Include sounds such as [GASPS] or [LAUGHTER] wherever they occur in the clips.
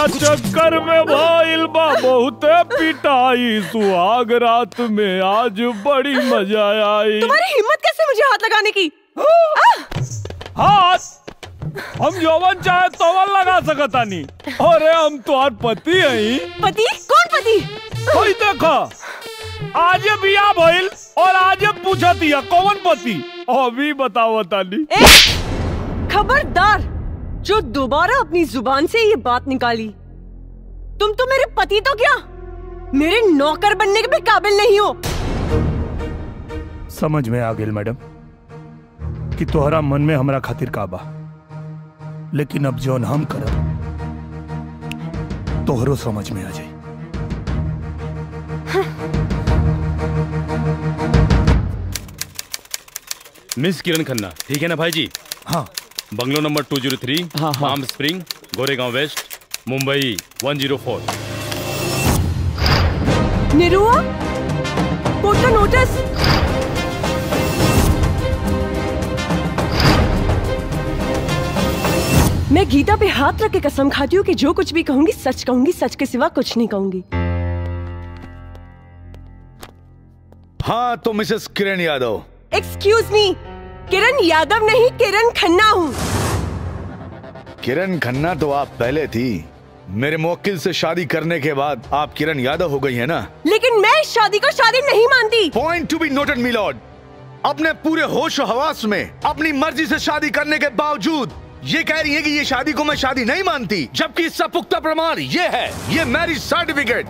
तोहरा चक्कर में भइल बा बहुते पिटाई सुहाग रात में आज बड़ी मज़ा आई। तुम्हारी हिम्मत कैसे मुझे हाथ लगाने की? हाथ? हम जौवन चाहे तोवन लगा सकता नहीं अरे हम तोहार पति हई पति? कौन पति? कोई देखा। आज बिया भइल और आज पूछा दिया कौन पति? अभी बताओ तानी खबरदार। जो दोबारा अपनी ज़ुबान से ये बात निकाली। तुम तो मेरे पति तो क्या? मेरे नौकर बनने के भी काबिल नहीं हो। समझ में आ गेल मैडम कि तोहरा मन में हमारा खातिर का बा लेकिन अब जौन हम करब तोहरो समझ में आ जाए। मिस किरण खन्ना ठीक है ना भाई जी हाँ। Bungalow number two zero three हाँ, हाँ। Palm spring Goregaon west Mumbai one zero four. निरुआ court का नोटिस। मैं गीता पे हाथ रख के कसम खाती हूँ कि जो कुछ भी कहूँगी सच कहूँगी सच के सिवा कुछ नहीं कहूँगी। हाँ तो Mrs Kiran Yadav. Excuse me Kiran Yadav नहीं किरण खन्ना हूँ। किरण खन्ना तो आप पहले थी। मेरे मोकिल से शादी करने के बाद आप किरण यादव हो गई है ना? लेकिन मैं इस शादी को शादी नहीं मानती। Point to be noted milord अपने पूरे होश हवास में अपनी मर्ज़ी से शादी करने के बावजूद ये कह रही है कि ये शादी को मैं शादी नहीं मानती जबकि इसका पुख्ता प्रमाण ये है ये मैरिज सर्टिफिकेट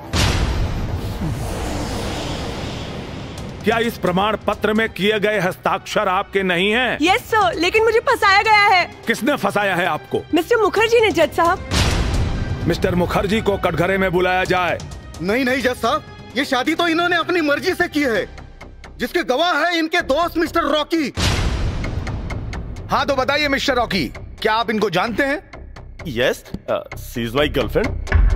क्या इस प्रमाण पत्र में किए गए हस्ताक्षर आपके नहीं हैं? यस सर लेकिन मुझे फंसाया गया है। किसने फंसाया है आपको? मिस्टर मुखर्जी ने जज साहब। मिस्टर मुखर्जी को कटघरे में बुलाया जाए। नहीं नहीं जज साहब ये शादी तो इन्होंने अपनी मर्ज़ी से की है। जिसके गवाह है इनके दोस्त मिस्टर रॉकी। हाँ तो बताइए मिस्टर रॉकी क्या आप इनको जानते हैं? Yes she is my girlfriend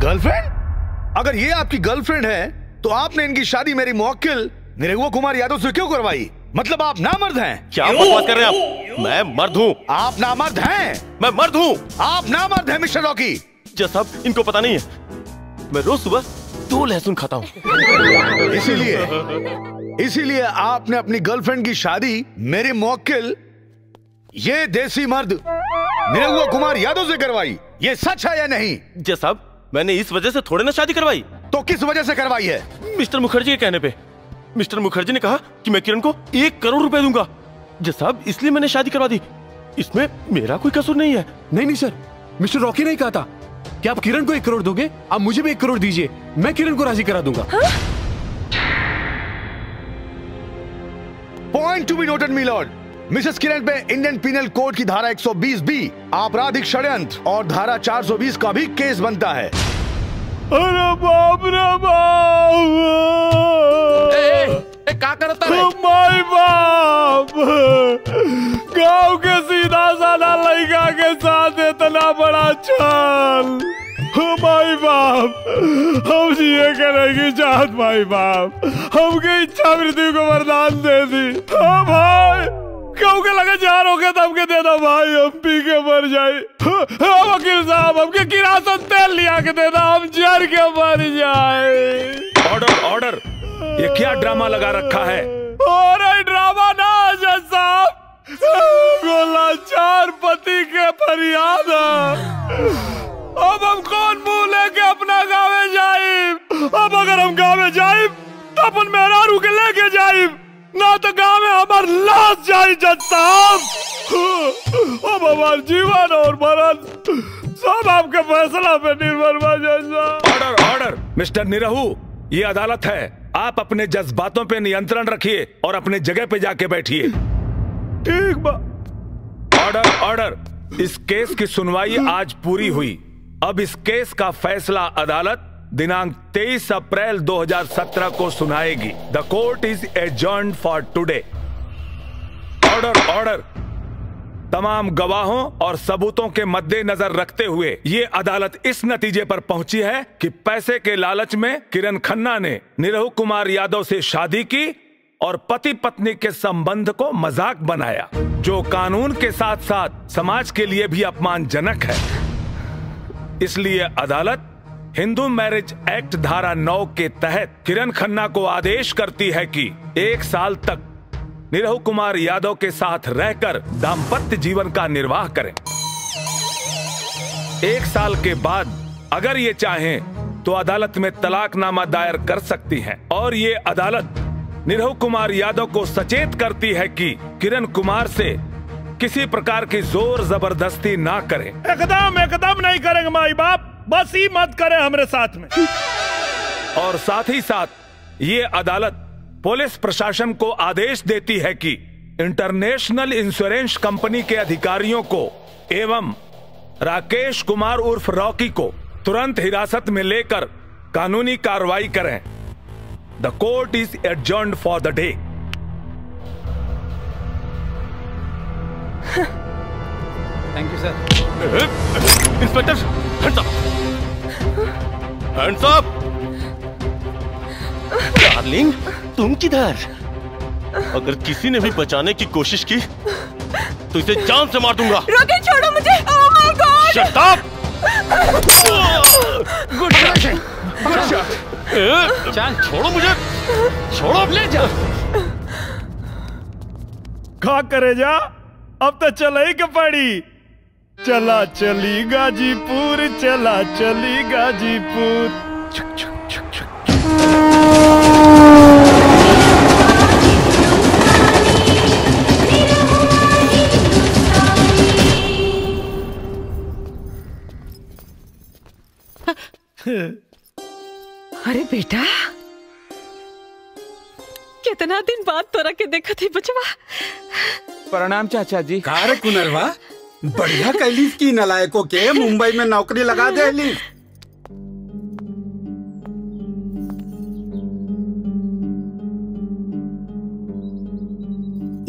girlfriend अगर ये आपकी गर्लफ्रेंड है तो आपने इनकी शादी मेरी मुवक्किल निरहुआ कुमार यादव से क्यों करवाई? मतलब आप नामर्द हैं। क्या बात कर रहे हैं? आप मैं मर्द हूँ। आप नामर्द हैं। मैं मर्द हूँ। आप नामर्द हैं मिस्टर रॉकी। जज साहब इनको पता नहीं है। मैं रोज सुबह दो लहसुन खाता हूँ। इसीलिए इसीलिए आपने अपनी गर्लफ्रेंड की शादी मेरे मुवक्किल ये देसी मर्द निरहुआ कुमार यादव से करवाई। ये सच है या नहीं? जज साहब मैंने इस वजह से थोड़े ना शादी करवाई। तो किस वजह से करवाई है? मिस्टर मुखर्जी के कहने पे। मिस्टर मुखर्जी ने कहा कि मैं किरण को एक करोड़ रुपए दूँगा। जज साहब इसलिए मैंने शादी करवा दी। इसमें मेरा कोई कसूर नहीं है। नहीं नहीं सर। मिस्टर रॉकी नहीं कहा था कि आप किरण को एक करोड़ दोगे आप मुझे भी एक करोड़ दीजिए। मैं किरण को राज़ी करा दूँगा। Point to be noted milord Mrs Kiran पे इंडियन पिनल कोड की धारा 120 बी आपराधिक षड्यंत्र और धारा 420 का भी केस बनता है। अरे बाप रे बाप! क्या करता है? माय बाप! गाँव के सीधा साधा लड़का के साथ इतना बड़ा छल। माई बाप! हम जिए करेंगे चाहत माई बाप। हमके इच्छा मृत्यु को वरदान दे दी। हाँ भाई! क्यों के लगे चार हो गए तो हमके दे दो भाई। हम पी के मर जाए हाँ वकील साहब हमके किरासन तेल लिया के दे दो। हम जर के मर जाए ऑर्डर ऑर्डर ये क्या ड्रामा लगा रखा है? और ड्रामा ना जज साहब। गोला चार पति के फरियाद अब हम कौन मुँह लेके अपना गावे जाए अब अगर हम गावे जाए तो अपन मेहरारू के लेके जाए ना तो गाँव में हमार लाश जाए जज साहब। अब हमार जीवन और मरण सब आपके फैसला पे निर्भर बा जज साहब। ऑर्डर ऑर्डर मिस्टर निरहू ये अदालत है। आप अपने जज्बातों पे नियंत्रण रखिए और अपने जगह पे जाके बैठिए। ठीक बा ऑर्डर ऑर्डर। इस केस की सुनवाई आज पूरी हुई। अब इस केस का फैसला अदालत दिनांक 23 अप्रैल 2017 को सुनाएगी। The court is adjourn for today order order. तमाम गवाहों और सबूतों के मद्देनजर रखते हुए ये अदालत इस नतीजे पर पहुँची है कि पैसे के लालच में किरण खन्ना ने निरहु कुमार यादव से शादी की और पति पत्नी के संबंध को मज़ाक बनाया, जो कानून के साथ साथ समाज के लिए भी अपमानजनक है। इसलिए अदालत हिंदू मैरिज एक्ट धारा 9 के तहत किरण खन्ना को आदेश करती है कि एक साल तक निरहु कुमार यादव के साथ रहकर दाम्पत्य जीवन का निर्वाह करें। एक साल के बाद अगर ये चाहें तो अदालत में तलाकनामा दायर कर सकती हैं। और ये अदालत निरहु कुमार यादव को सचेत करती है कि किरण कुमार से किसी प्रकार की ज़ोर ज़बरदस्ती ना करें। एकदम एकदम नहीं करेंगे माई बाप। बस ही मत करें हमारे साथ में। और साथ ही साथ ये अदालत पुलिस प्रशासन को आदेश देती है कि इंटरनेशनल इंश्योरेंस कंपनी के अधिकारियों को एवं राकेश कुमार उर्फ़ रॉकी को तुरंत हिरासत में लेकर कानूनी कार्रवाई करें। The court is adjourn for the day thank you sir inspector hands up hands up darling तुम किधर? अगर किसी ने भी बचाने की कोशिश की तो इसे जान से मार दूँगा। रोके छोड़ो मुझे। ओह my god shut up good shot shot छोड़ो मुझे। छोड़ो। ले जा। खा करे जा। अब तो चला ही के पड़ी। चला चली गाजीपुर चला चली गाजीपुर। अरे बेटा कितना दिन बाद तोरा के देखा थी बचवा? प्रणाम चाचा जी। कार कुनरवा बढ़िया कैलीस की नलायकों के मुंबई में नौकरी लगा देली।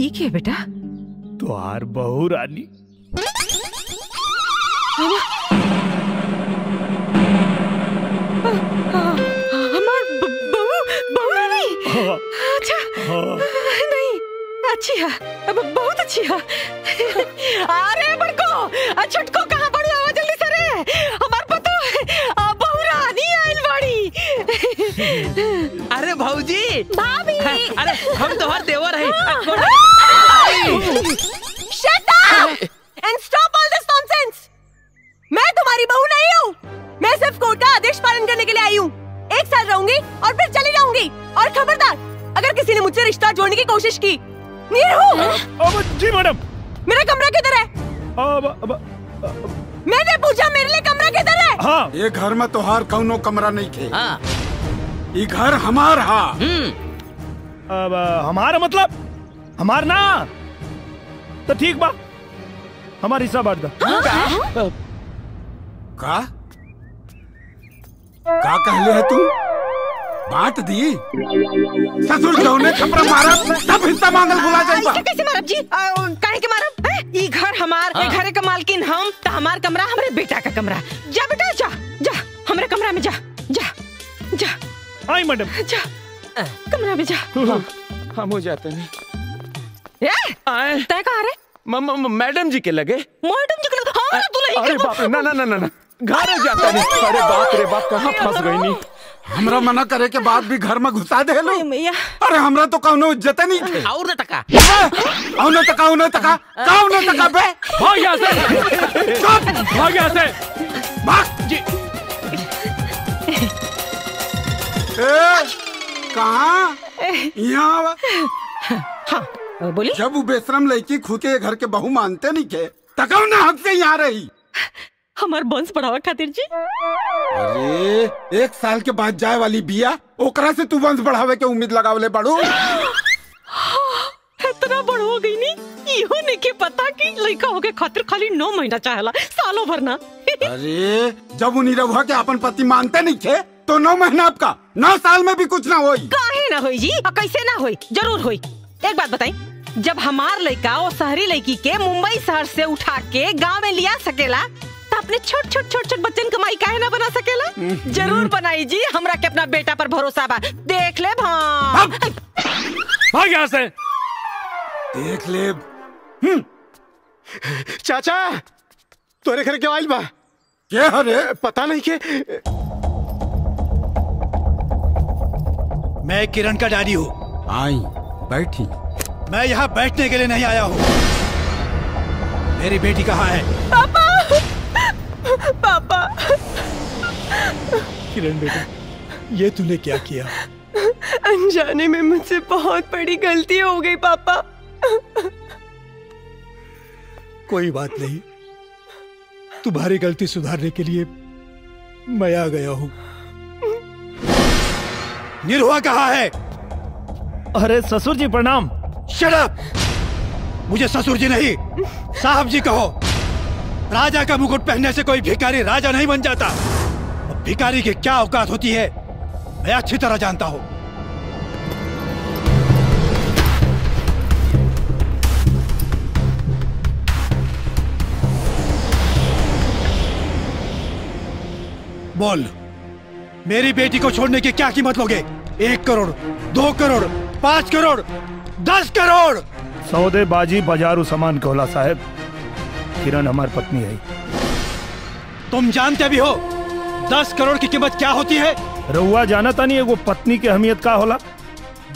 ई के बेटा? तुहार बहू रानी। अच्छा। हाँ। नहीं अच्छी है। अब बहुत अच्छी है। अरे बड़को छोटको कहाँ पड़ी आवा जल्दी से रे। हमार पतो बहू रानी आइल बड़ी। अरे भाऊजी। भाभी। अरे हम तो हर देवर है। Shut up and stop all this nonsense मैं तुम्हारी बहू नहीं हूँ। मैं सिर्फ़ कोर्ट का आदेश पालन करने के लिए आई हूँ। एक साल रहूँगी और फिर चली जाऊँगी। और खबरदार अगर किसी ने मुझसे रिश्ता जोड़ने की कोशिश की नीरू अब जी मैडम। मेरा कमरा किधर है? अब अब मैंने पूछा मेरे लिए कमरा किधर है? हाँ। ये घर में तोहार कौनो कमरा नहीं थे। हाँ। ये घर हमार हा। हम्म। अब हमारा मतलब? हमार ना? तो ठीक बा। हमारा हिस्सा बांट दो। का? का? कहले है तू? बांट दी। ससुर जौने छपरा मारा सब हिस्सा मांगल भुला जाइबा कैसे मारब जी काहे के मारब हैं? ई घर हमार ए घर का मालकिन हम त हमार कमरा हमरे बेटा का कमरा। जा बेटा जा जा हमरे कमरा में जा जा जा। आई मैडम। जा कमरा में जा। हम हो जाते नहीं ए आए। तय कहाँ रे मैडम जी के लगे। मैडम जी के हाँ तू नहीं अरे बाप रे ना ना ना ना ना। घर जाता नहीं। अरे बाप रे बाप कहाँ फंस गई नहीं हमरा मना करे के बाद भी घर में घुसा दे लो। अरे हमरा तो कौनो इज़्ज़त नहीं थे। और न टका। औने तका औने तका कौने तका बे? भाग यहाँ से। चुप। भाग यहाँ से। भाग। जी। ए कहाँ? यहाँ। हाँ बोली जब वो बेशरम लड़की खुद के घर के बहू मानते नहीं के तकौ ना हक से यहाँ रही? हमार वंश बढ़ावा खातिर जी। अरे एक साल के बाद जाए वाली बिया ओकरा से तू वंश बढ़ावे के उम्मीद लगावले बड़ू। [GASPS] इतना बड़ हो गई नी इहो नहीं के पता कि लड़का होके खातिर खाली नौ महीना चाहेला सालों भर ना। [LAUGHS] अरे जब उन्हीं रहुआ के अपन पति मानते नहीं थे तो नौ महीना आपका नौ साल में भी कुछ ना हो काहे ना होई जी और कैसे ना होई ज़रूर होई। एक बात बताई जब हमार लड़का और शहरी लड़की के मुंबई शहर से उठा के गाँव में लिया सकेला तो अपने छोट छोट छोट छोट बच्चन कमाई काहे ना बना सकेला? ज़रूर बनाई जी हमरा के अपना बेटा पर भरोसा बा। देख ले भाग। यहाँ से। देख ले चाचा तोरे घर के आइल बा? क्या हरे? पता नहीं के। मैं किरण का डैडी हूँ। आई बैठी। मैं यहाँ बैठने के लिए नहीं आया हूँ। मेरी बेटी कहाँ है? पापा! किरण बेटा ये तूने क्या किया? अनजाने में मुझसे बहुत बड़ी गलती हो गई पापा। कोई बात नहीं। तुम्हारी गलती सुधारने के लिए मैं आ गया हूँ। निरुआ कहा है? अरे ससुर जी प्रणाम। शराब मुझे ससुर जी नहीं। साहब जी कहो। राजा का मुकुट पहनने से कोई भिखारी राजा नहीं बन जाता। और भिखारी की क्या औकात होती है, मैं अच्छी तरह जानता हूँ। बोल, मेरी बेटी को छोड़ने की क्या कीमत लोगे? एक करोड़, दो करोड़, पाँच करोड़, दस करोड़! सौदेबाजी बाजारू सामान कोला साहब। किरण हमार पत्नी है। तुम जानते भी हो दस करोड़ की कीमत क्या होती है? रउआ जाना तानी वो पत्नी की अहमियत का होला।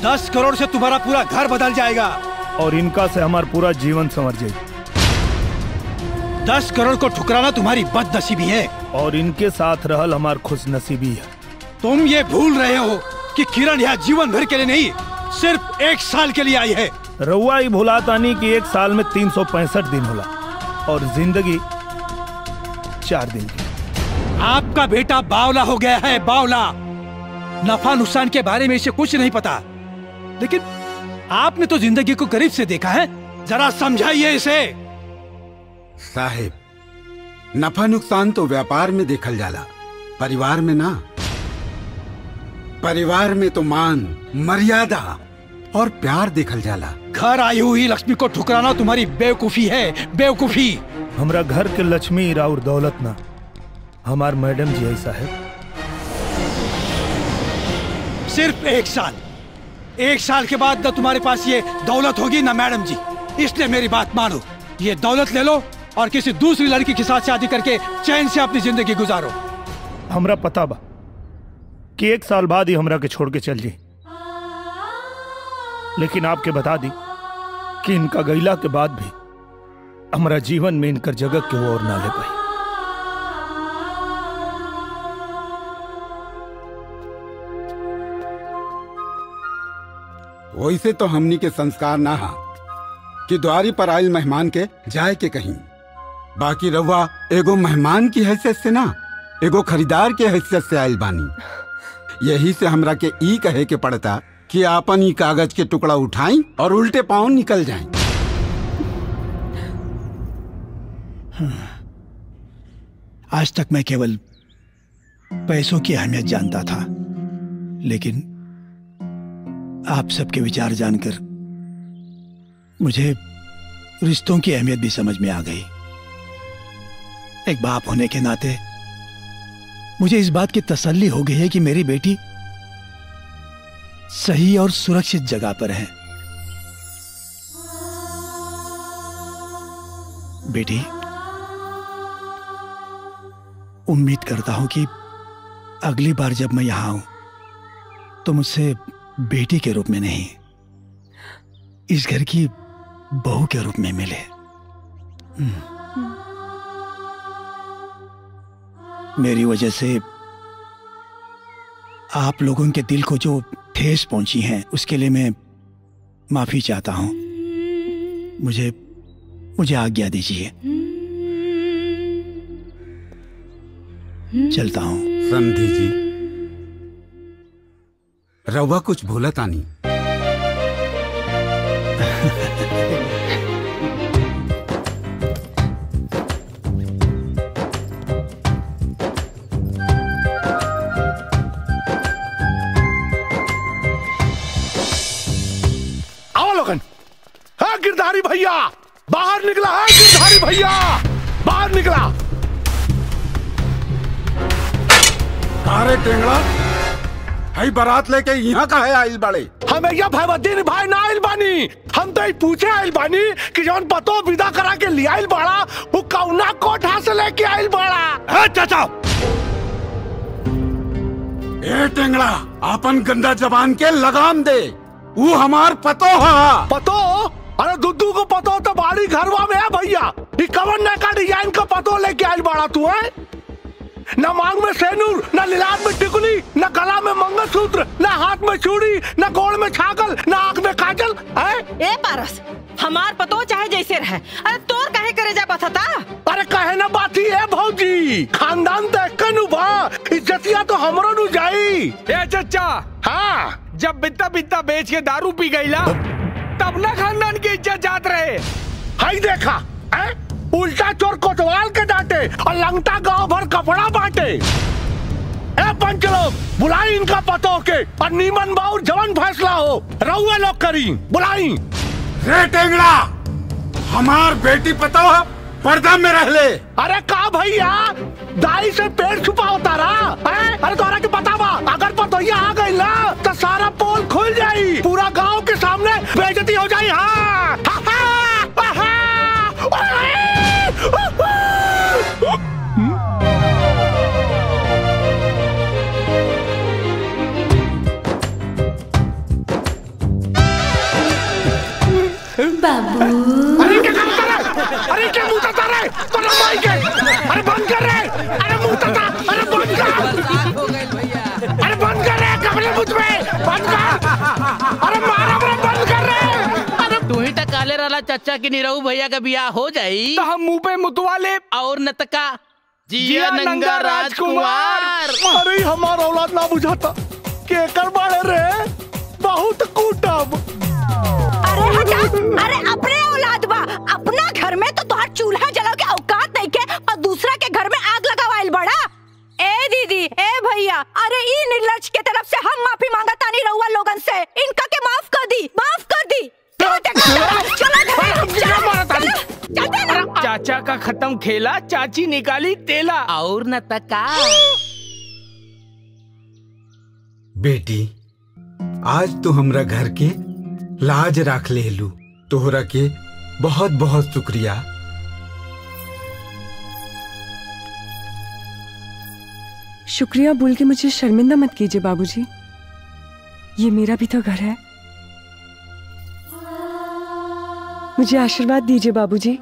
दस करोड़ से तुम्हारा पूरा घर बदल जाएगा। और इनका से हमार पूरा जीवन संवर जाई दस करोड़ को ठुकराना तुम्हारी बदनसीबी है। और इनके साथ रहल हमार खुश नसीबी है। तुम ये भूल रहे हो कि किरण यहाँ जीवन भर के लिए नहीं सिर्फ़ एक साल के लिए आई है। रउआ ही भुला तानी कि एक साल में तीन सौ पैंसठ दिन होला। और ज़िंदगी चार दिन की। आपका बेटा बावला हो गया है बावला। नफा नुकसान के बारे में इसे कुछ नहीं पता। लेकिन आपने तो ज़िंदगी को गरीब से देखा है। जरा समझाइए इसे। साहेब नफा नुकसान तो व्यापार में देखल जाला परिवार में ना। परिवार में तो मान मर्यादा और प्यार देखल जाला। घर आई हुई लक्ष्मी को ठुकराना तुम्हारी बेवकूफ़ी है बेवकूफ़ी। हमारा घर के लक्ष्मी राउर दौलत ना। हमार मैडम जी ऐसा है सिर्फ़ एक साल। एक साल के बाद न तुम्हारे पास ये दौलत होगी ना मैडम जी। इसलिए मेरी बात मानो। ये दौलत ले लो और किसी दूसरी लड़की के साथ शादी करके चैन से अपनी ज़िंदगी गुजारो। हमरा पता बा कि एक साल बाद ही हमरा के छोड़ के चल जी। लेकिन आपके बता दी कि इनका गैला के बाद भी हमारा जीवन में इनकर जगह के वो और ना ले पाई? वैसे तो हमनी के संस्कार ना हा कि द्वारी पर आयल मेहमान के जाए के कहीं। बाकी रहुआ एगो मेहमान की हैसियत से ना, एगो खरीदार के हैसियत से आयल बानी। यही से हमरा के ई कहे के पड़ता कि आपन ई कागज़ के टुकड़ा उठाई और उल्टे पाँव निकल जाए आज तक मैं केवल पैसों की अहमियत जानता था, लेकिन आप सबके विचार जानकर मुझे रिश्तों की अहमियत भी समझ में आ गई। एक बाप होने के नाते मुझे इस बात की तसल्ली हो गई है कि मेरी बेटी सही और सुरक्षित जगह पर है। बेटी, उम्मीद करता हूँ कि अगली बार जब मैं यहाँ आऊँ तो मुझसे बेटी के रूप में नहीं, इस घर की बहू के रूप में मिले। मेरी वजह से आप लोगों के दिल को जो ठेस पहुँची है उसके लिए मैं माफ़ी चाहता हूँ। मुझे मुझे आज्ञा दीजिए। चलता हूँ। समझी जी। रवा कुछ भूला तानी। [LAUGHS] लोगन हाँ गिरधारी भैया! बाहर निकला है गिरधारी भैया! बाहर निकला! अरे टेंगड़ा हई बारात लेके यहाँ का है आइल बड़े? हमें यह भगवतीन भाई ना आइल बानी। हम तो ही पूछे आइल बानी कि जौन पतो विदा करा के लिया आइल बाड़ा वो कौना कोठा से लेके आइल बाड़ा? है चाचा। ए टेंगड़ा आपन गंदा जबान के लगाम दे। वो हमार पतो हा। पतो? अरे दुद्दू को पतो तो बाड़ी घरवा में है भैया। ये कवन ने का डिज़ाइन का पतो लेके आई बड़ा तू है? न मांग में सेनूर न लीलाद में टिकुली न गला में मंगलसूत्र न हाथ में चूड़ी न गोड़ में छागल न आँख में काजल है? ए पारस हमार पतो चाहे जैसे रहे। अरे तोर काहे करे जा पता था अरे कहे ना बाती है भौजी? खानदान देख के नु बा। इज्जतिया तो हमरो नु जाई। ए चचा हाँ। जब बित्ता बित्ता बेच के दारू पी गईला तब ना खानदान की इज़्ज़त जात रहे। हाई देखा है उल्टा चोर कोतवाल के डांटे और लंगटा गाँव भर कपड़ा बांटे। ए पंच लोग बुलाई इनका पतो के और नीमन बाउर जवन फैसला हो। रहुए लोग करी बुलाई। रे टेंगड़ा हमार बेटी पतो है पर्दा में रह ले। अरे का भैया? दाई से पेड़ छुपा होता रहा है? अरे तोरा के बतावा अगर पतोया आ गई ना तो सारा पोल खुल जाई पूरा गाँव के सामने बेजती हो जाई हा, रे तोरा माई अरे बंद कर रे। अरे मुँह तता अरे बंद कर। अरे बंद कर रे कपड़े मुझमें। बंद कर। अरे मारा बड़ा बंद कर रे। तू ही काले चचा की निरहू भैया का बियाह हो जाई। तो हम मुँह पे मुतवा ले। और नतका। जिया नंगा राजकुमार। अरे हमारा औलाद ना बुझाता। केकर बाड़े रे। बहुत कूटब। हटा अरे अपने औलाद बा। अपना घर में तो तोहार चूल्हा जलाओ के औकात नहीं के? और दूसरा के घर में आग लगावाइल बड़ा। ए दीदी ए भैया अरे ई निर्लज के तरफ़ से हम माफ़ी मांगा तानी रहुआ लोगन से। इनका के माफ़ कर दी माफ़ कर दी। ना। चाचा का खत्म खेला चाची निकाली तेला। और नतका बेटी आज तो हमरा घर के लाज राख ले लू। तोहरा के बहुत बहुत शुक्रिया। शुक्रिया बोल के मुझे शर्मिंदा मत कीजिए बाबूजी। ये मेरा भी तो घर है। मुझे आशीर्वाद दीजिए बाबूजी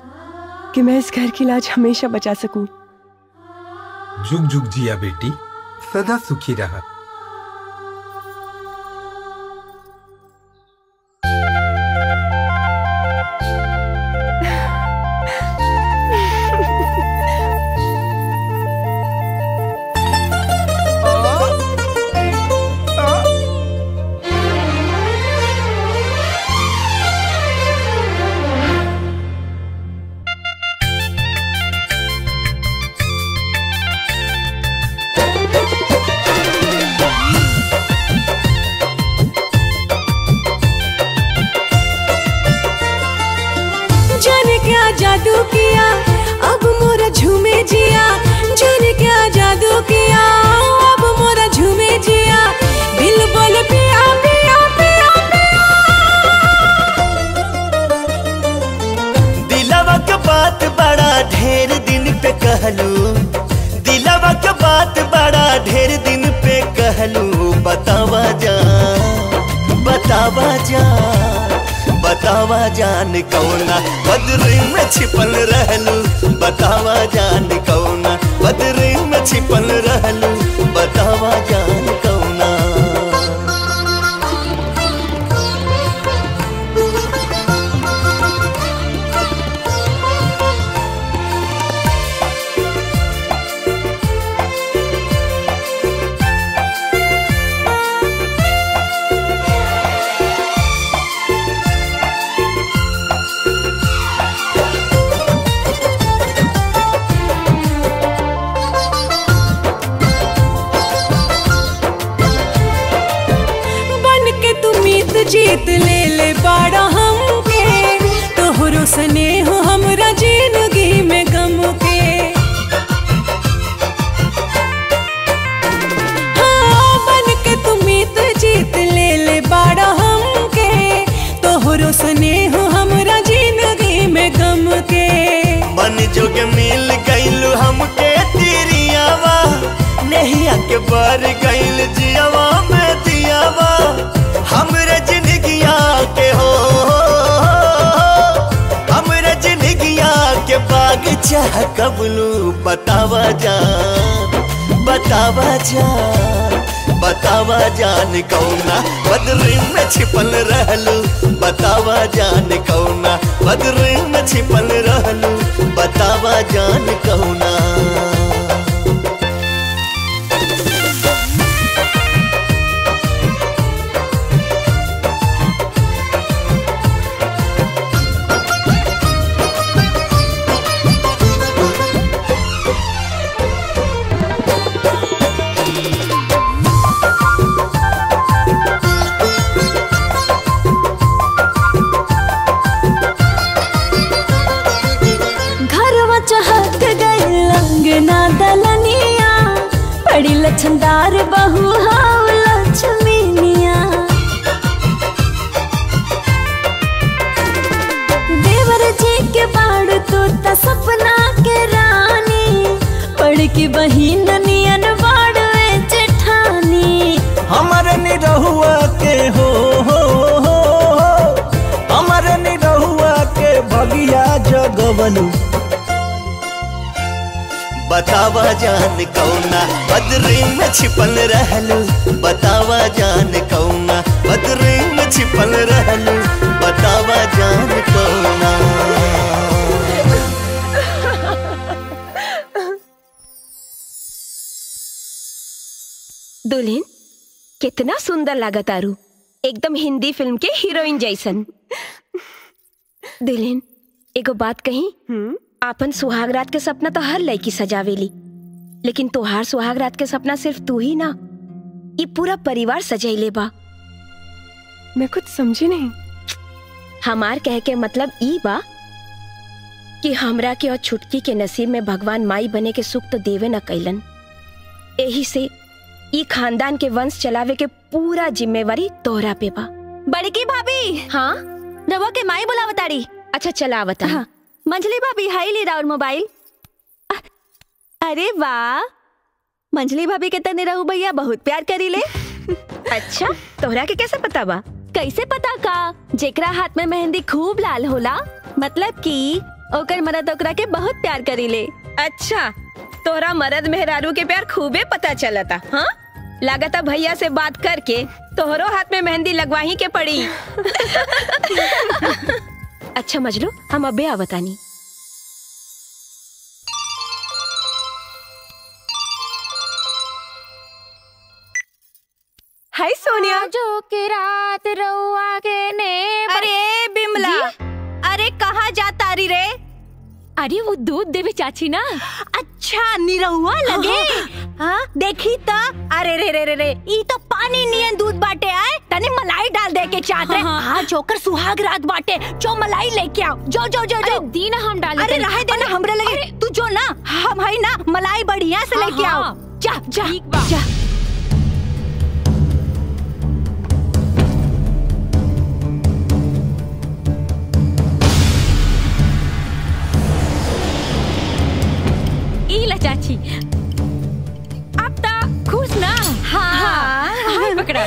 कि मैं इस घर की लाज हमेशा बचा सकूँ। जुग जुग जिया बेटी। सदा सुखी रहा। आरू एकदम हिंदी फ़िल्म के हीरोइन जैसन दुल्हन एगो बात कही आपन सुहाग रात के सपना तो हर लड़की सजावेली लेकिन तोहार सुहाग रात के सपना सिर्फ़ तू ही ना ये पूरा परिवार सजैले बा मैं कुछ समझी नहीं। हमार कह के मतलब ई बा कि हमरा के और छुटकी के नसीब में भगवान माई बने के सुख तो देवे न कैलन। यही से ई खानदान के वंश चलावे के पूरा जिम्मेवारी तोहरा पे बा। बड़की भाभी। हाँ? रवा के माई बुलावताड़ी अच्छा चला बता हाँ मंजली भाभी हाई ली राउर मोबाइल। अरे वाह मंजली भाभी के तने रहू भैया बहुत प्यार करी ले। अच्छा तोहरा के कैसे पता बा? कैसे पता का? जेकरा हाथ में मेहंदी खूब लाल होला मतलब कि ओकर मरद ओकरा के बहुत प्यार करी ले। अच्छा तोहरा मरद मेहरारू के प्यार खूबे पता चलता हाँ? लागता भैया से बात करके तोहरो हाथ में मेहंदी लगवा ही के पड़ी। अच्छा मजलू हम अबे आवतानी हाय सोनिया। जो के रात रउआ के ने अरे बिमला। अरे कहाँ जा तारी रे? अरे वो दूध देवे चाची ना। अच्छा निरहुआ लगे। हाँ। देखी तो। अरे रे रे रे रे ई तो पानी नियन दूध बाटे आए। तने मलाई डाल दे के चाहते हाँ जोकर सुहाग रात बाटे। जो मलाई लेके आओ। जो जो जो जो। दीना हम डाल अरे रहे देना हमरे लगे। तू जो ना हम है ना मलाई बढ़िया से लेके आओ। जा जा जा। ई ला चाची अब ता खुश ना? हाँ। हाँ हाँ पकड़ा।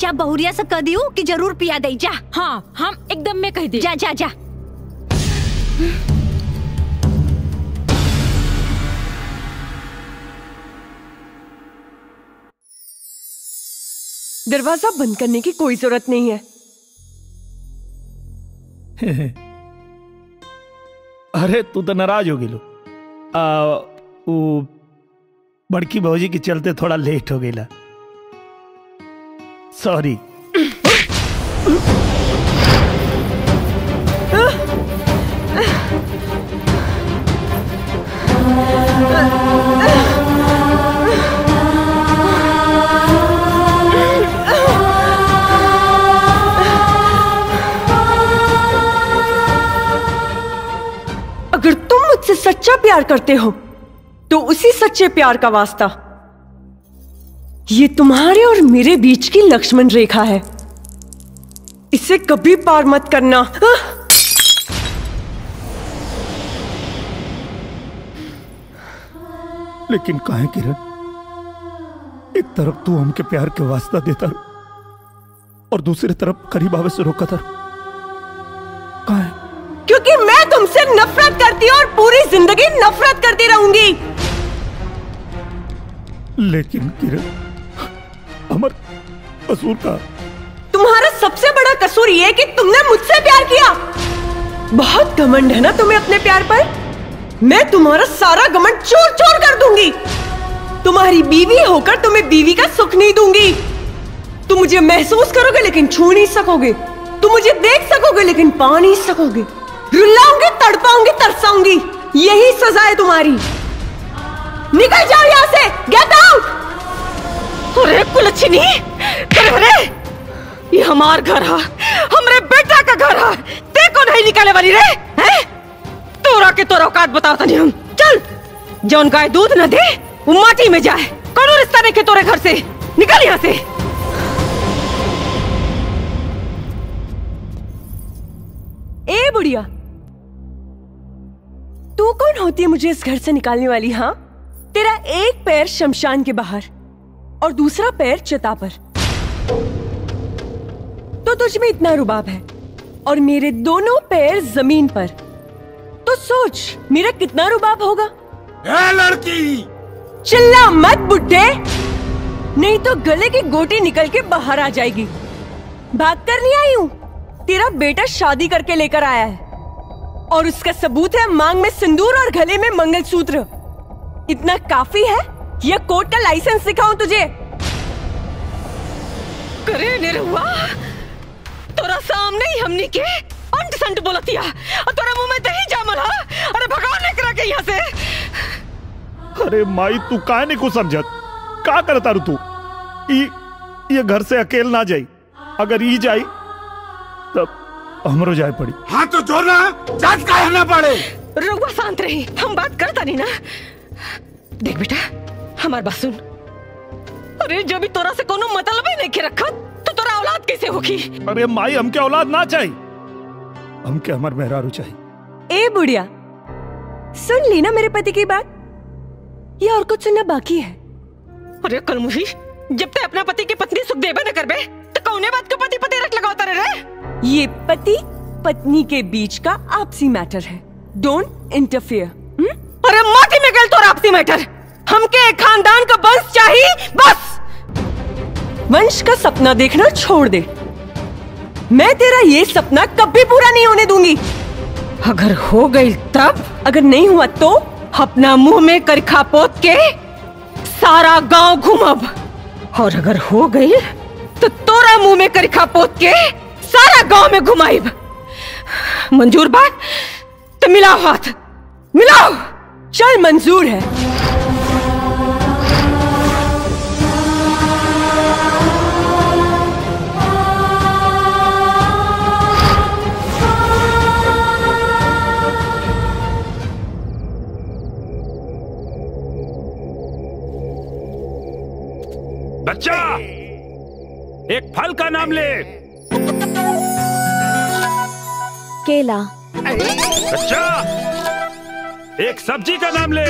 जा बहुरिया से कह दियो कि ज़रूर पिया दे जा। हाँ हम एकदम में कह दे जा जा जा। दरवाज़ा बंद करने की कोई ज़रूरत नहीं है। [LAUGHS] अरे तू तो नाराज़ हो गेलो आ वो बड़की भौजी के चलते थोड़ा लेट हो गेला सॉरी अगर तुम मुझसे सच्चा प्यार करते हो तो उसी सच्चे प्यार का वास्ता। ये तुम्हारे और मेरे बीच की लक्ष्मण रेखा है। इसे कभी पार मत करना। आह! लेकिन काहे किरण एक तरफ़ तू हमके प्यार के वास्ता देता और दूसरी तरफ़ करीब आवे से रोका था क्योंकि मैं तुमसे नफरत करती करती और पूरी ज़िंदगी नफरत करती रहूँगी। लेकिन किरण, अमर कसूर का तुम्हारा सबसे बड़ा कसूर ये कि तुमने मुझसे प्यार किया। बहुत घमंड है ना तुम्हें अपने प्यार पर? मैं तुम्हारा सारा घमंड चोर चोर कर दूँगी। तुम्हारी बीवी होकर तुम्हें बीवी का सुख नहीं दूँगी। तुम मुझे महसूस करोगे लेकिन छू नहीं सकोगे। तुम मुझे देख सकोगे लेकिन पा नहीं सकोगे। रुलाऊँगी, तड़पाऊँगी, तरसाऊँगी। यही सजा है तुम्हारी। निकल जाओ यहाँ से! गेट आउट अरे कुलच्छनी अरे अरे ये हमार घर है हमरे बेटा का घर है। ते को नहीं निकाले वाली रे हैं? तोरा के तोरा औकात बताओ तनी हम। चल जौन गाय दूध न दे वो माटी में जाए। कोनो रिश्ता नहीं के तोरे घर से। निकल यहाँ से। ए बुढ़िया। तू कौन होती है मुझे इस घर से निकालने वाली हाँ? तेरा एक पैर शमशान के बाहर और दूसरा पैर चिता पर। तो तुझ में इतना रुबाब है और मेरे दोनों पैर ज़मीन पर। तो सोच मेरा कितना रुबाब होगा? ए लड़की! चिल्ला मत बुड्ढे नहीं तो गले की गोटी निकल के बाहर आ जाएगी। भाग कर नहीं आई हूँ? तेरा बेटा शादी करके लेकर आया है। और उसका सबूत है मांग में सिंदूर और गले में मंगलसूत्र। इतना काफ़ी है? यह कोर्ट का लाइसेंस दिखाऊँ तुझे। करे निरुआ तोरा सामने ही हमनी के अंट संट बोलतिया और तोरा मुँह में दही जामल हा। अरे भगवान ने करा के यहाँ से। अरे माई तू काहे नहीं कुछ समझत का करता रू तू? ई ये घर से अकेल ना जाई। अगर ई जाई तब हमरो जाए पड़ी। हाँ तो जो ना जज का ना पड़े। रुआ शांत रही हम बात करता नहीं ना। देख बेटा हमार बात सुन। अरे जो भी तोरा से कोनो मतलब ही नहीं के रखा तो तोरा औलाद कैसे होगी? अरे माई हमके औलाद ना चाहिए हमके हमार मेहरारू चाहिए ए बुढ़िया सुन ली ना मेरे पति की बात? ये और कुछ सुनना बाकी है। अरे कल मुही जब ते अपना पति की पत्नी सुख देबे न करबे तो कौने बात को पति पति रख लगाता रे रे ये पति पत्नी के बीच का आपसी मैटर है। डोंट इंटरफियर अरे माटी में गल तोरा आपसी मैटर। हमके एक खानदान का वंश चाहिए, बस। वंश का सपना देखना छोड़ दे। मैं तेरा ये सपना कभी पूरा नहीं होने दूँगी। अगर हो गई तब, अगर नहीं हुआ तो अपना मुँह में करखा पोत के सारा गाँव घूमब और अगर हो गई तो तोरा मुँह में करखा पोत के सारा गाँव में घुमाइब। मंजूर बात तो मिलाओ हाथ। मिलाओ। चल मंजूर है। बच्चा एक फल का नाम ले। केला। बच्चा एक सब्ज़ी का नाम ले।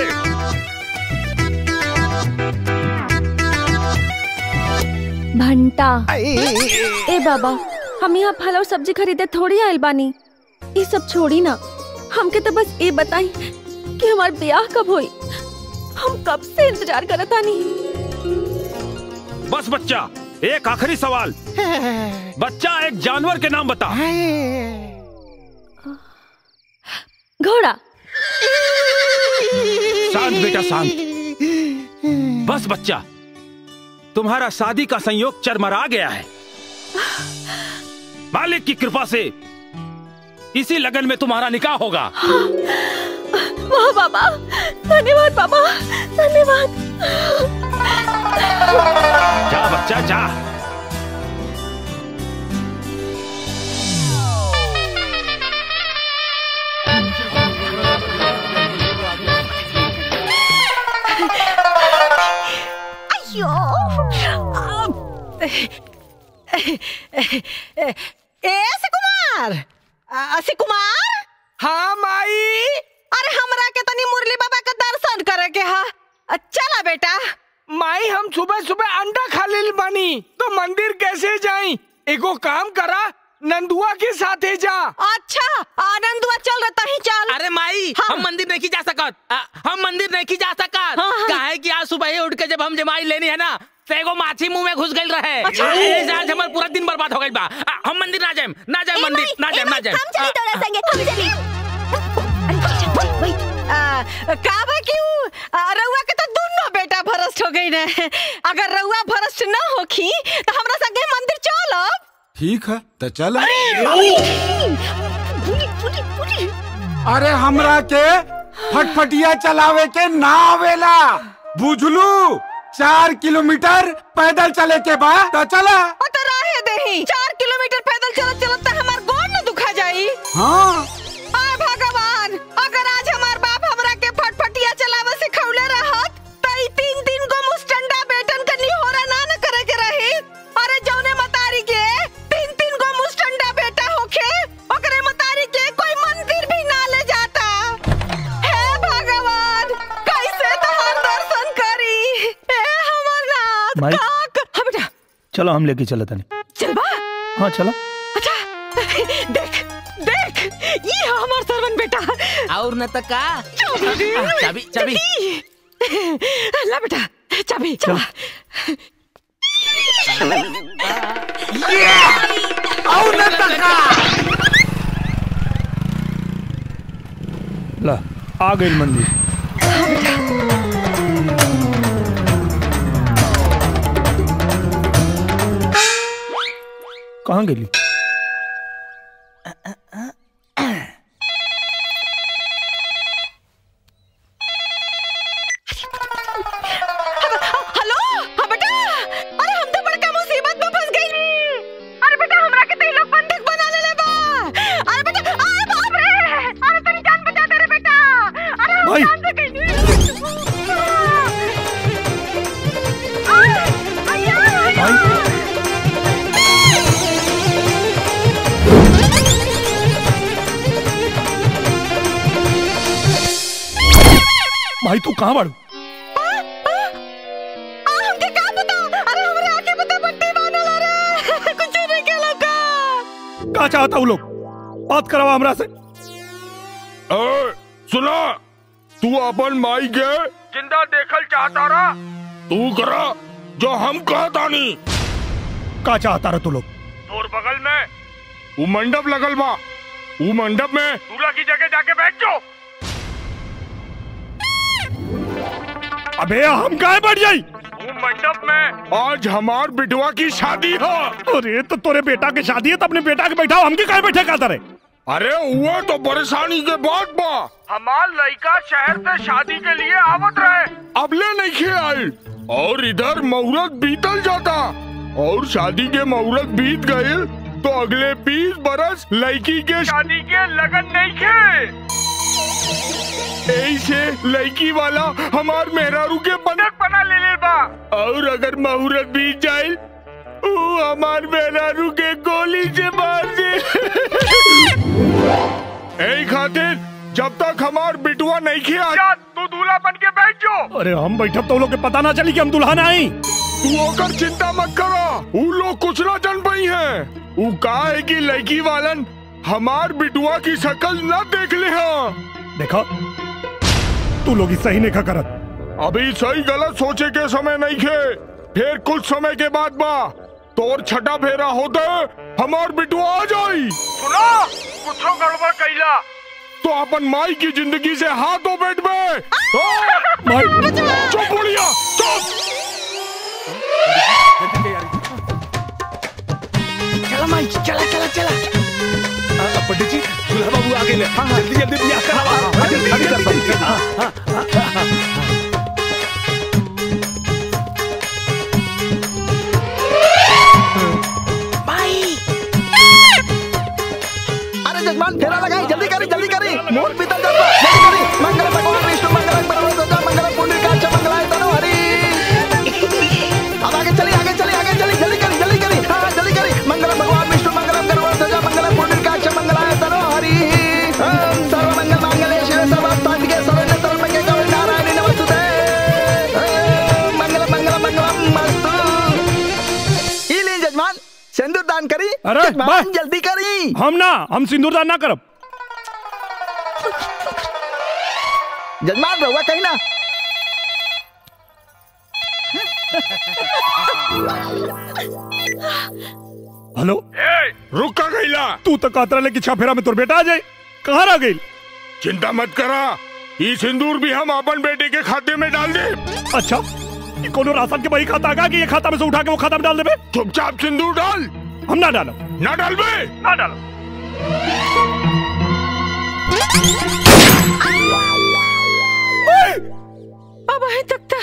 भंटा। ए बाबा हम यहाँ फल और सब्ज़ी खरीदे थोड़ी आयल बानी। ये सब छोड़ी ना। हमके तो बस ये बताई कि हमार ब्याह कब हुई। हम कब से इंतज़ार करत आनी बस बच्चा एक आखिरी सवाल। बच्चा एक जानवर के नाम बता। घोड़ा। शांत बेटा शांत। बस बच्चा तुम्हारा शादी का संयोग चरमरा गया है। मालिक की कृपा से इसी लगन में तुम्हारा निकाह होगा। वाह बाबा धन्यवाद बाबा धन्यवाद। जा बच्चा जा। [LAUGHS] ऐसे कुमार! असी कुमार? हाँ माई। अरे हमरा के तनी मुरली बाबा का दर्शन करे के हा। चला बेटा। माई हम सुबह सुबह अंडा खा ले बनी तो मंदिर कैसे जाई? एगो काम करा नंदुआ के साथ ही जा। अच्छा आनंदुआ चल रहा ही चल। अरे माई हाँ। हम मंदिर नहीं जा सकत। आ, हम मंदिर नहीं जा सकत। काहे कि आज सुबह ही उठ के जब हम जमाई लेनी है ना तो एगो माछी मुँह में घुस गई रहे। अच्छा। आज हमार पूरा दिन बर्बाद हो गई बा। हम मंदिर ना जाएम ना जाएम मंदिर ना जाएम ना जाएम। हम चली तोरा संगे हम चली। का बा क्यों? रउआ के तो दोनों बेटा भ्रष्ट हो गई ने। अगर रउआ भ्रष्ट न होखी तो हमरा संगे मंदिर चलब ठीक है तो चल। अरे हमरा के फटफटिया चलावे के ना आवेला। बुझलू चार किलोमीटर पैदल चले के बाद तो चला। तो राहे देही चार किलोमीटर पैदल चलत चलत तो हमार गोड़ न दुखा जाई। हाँ। आय भगवान अगर आज हमार बाप हमरा के फटफटिया चलावे सिखौले रहत माई। हाँ बेटा। चलो हम लेके चलत तनी। चल बा। हाँ चलो। अच्छा देख देख ये है हमार सरवन बेटा। और न तक का। चाबी। चाबी चाबी। ला बेटा चाबी चल। ला आ गई मंदिर। हाँ अरे बाप रे! अरे तेरी जान बचा दे रे बेटा। अरे हम भाई। के लगा [LAUGHS] का। चाहता हूँ लोग? बात करावा हमरा से। ए, सुना? तू अपन माई के ज़िंदा देखल चाहता रहा। तू करा जो हम कहता नहीं का चाहता रहा तू लोग? तोर बगल में। वो मंडप लगल बा। वो मंडप में दूल्हा की जगह जाके बैठ जाओ अबे हम काहे बैठ जाई मंडप में। आज हमार बिटवा की शादी है। अरे तो तोरे बेटा की शादी है तो अपने बेटा के बैठाओ हमके काहे बैठे का रे अरे हुआ तो परेशानी के बाद बा। हमार लड़का शहर से शादी के लिए आवत रहे। अबले नहीं खे आई। और इधर मुहूर्त बीतल जाता। और शादी के मुहूर्त बीत गए तो अगले बीस बरस लड़की के शादी के लगन नहीं खे। यही से लड़की वाला हमार मेहरारू के बनक बना ले ले बा। और अगर मुहूर्त बीत जाए वो हमार मेहरारू के गोली से मार दे। [LAUGHS] यही खातिर जब तक हमार बिटुआ नहीं खिया तू दूल्हा बन के बैठ जाओ अरे हम बैठब तो लोग के पता ना चली कि हम दुल्हन आई तू होकर चिंता मत करो वो लोग कुछ ना जान पाई है। वो कहा है कि लड़की वालन हमार बिटुआ की शक्ल न देख ले हाँ। देखा तू लोग ही सही नहीं खा करत। अभी सही गलत सोचे के समय नहीं खे फिर कुछ समय के बाद बा तोर छठा फेरा होते हमार बिटुआ आ जाई। सुना कुछ गड़बड़ कैला तो अपन माई की ज़िंदगी से हाथ धो बैठ में चुप बुढ़िया चुप। चला माई चला चला चला। पंडित जी दूल्हा बाबू आ गए जल्दी जल्दी ब्याह करावा जल्दी जल्दी हाँ, हाँ, हाँ, हाँ, हाँ। अरे जगमान फेरा लगाई। जल्दी करी जल्दी करी। मोर पीतल जाता जल्दी करी। मंगल भगवान करी? अरे, बस। जल्दी करी। हम ना हम सिंदूर दान ना करब। जजमान रहुआ कहीं ना। हेलो? रुक का गईला। तू तो कातरा लेके छाफेरा में तोर बेटा आ जाए। कहाँ रह गई? चिंता मत करा। ये सिंदूर भी हम अपन बेटे के खाते में डाल दे। अच्छा ये कोनो राशन के वही खाता का कि ये खाता में से उठा के वो खाता में डाल देबे? चुपचाप सिंदूर डाल। हम ना डालो। ना डाल बे ना डालो। अब है तक ता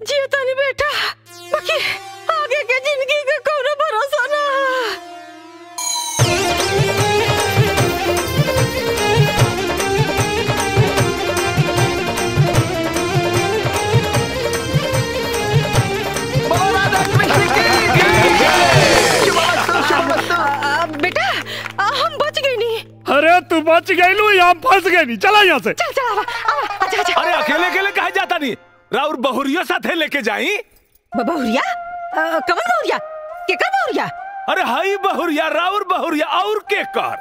जियो नहीं बेटा। बाकी आगे के ज़िंदगी का कोनो भरोसा ना। अरे तू बच गई लू यहाँ फंस गई नहीं। चला यहाँ से। चल चल आवा आवा अच्छा अच्छा अरे अकेले अकेले कहा जाता नहीं? राउर बहुरिया साथे लेके जाई? बहुरिया? कमल बहुरिया? केकर बहुरिया? अरे हाई बहुरिया राउर बहुरिया और के कर?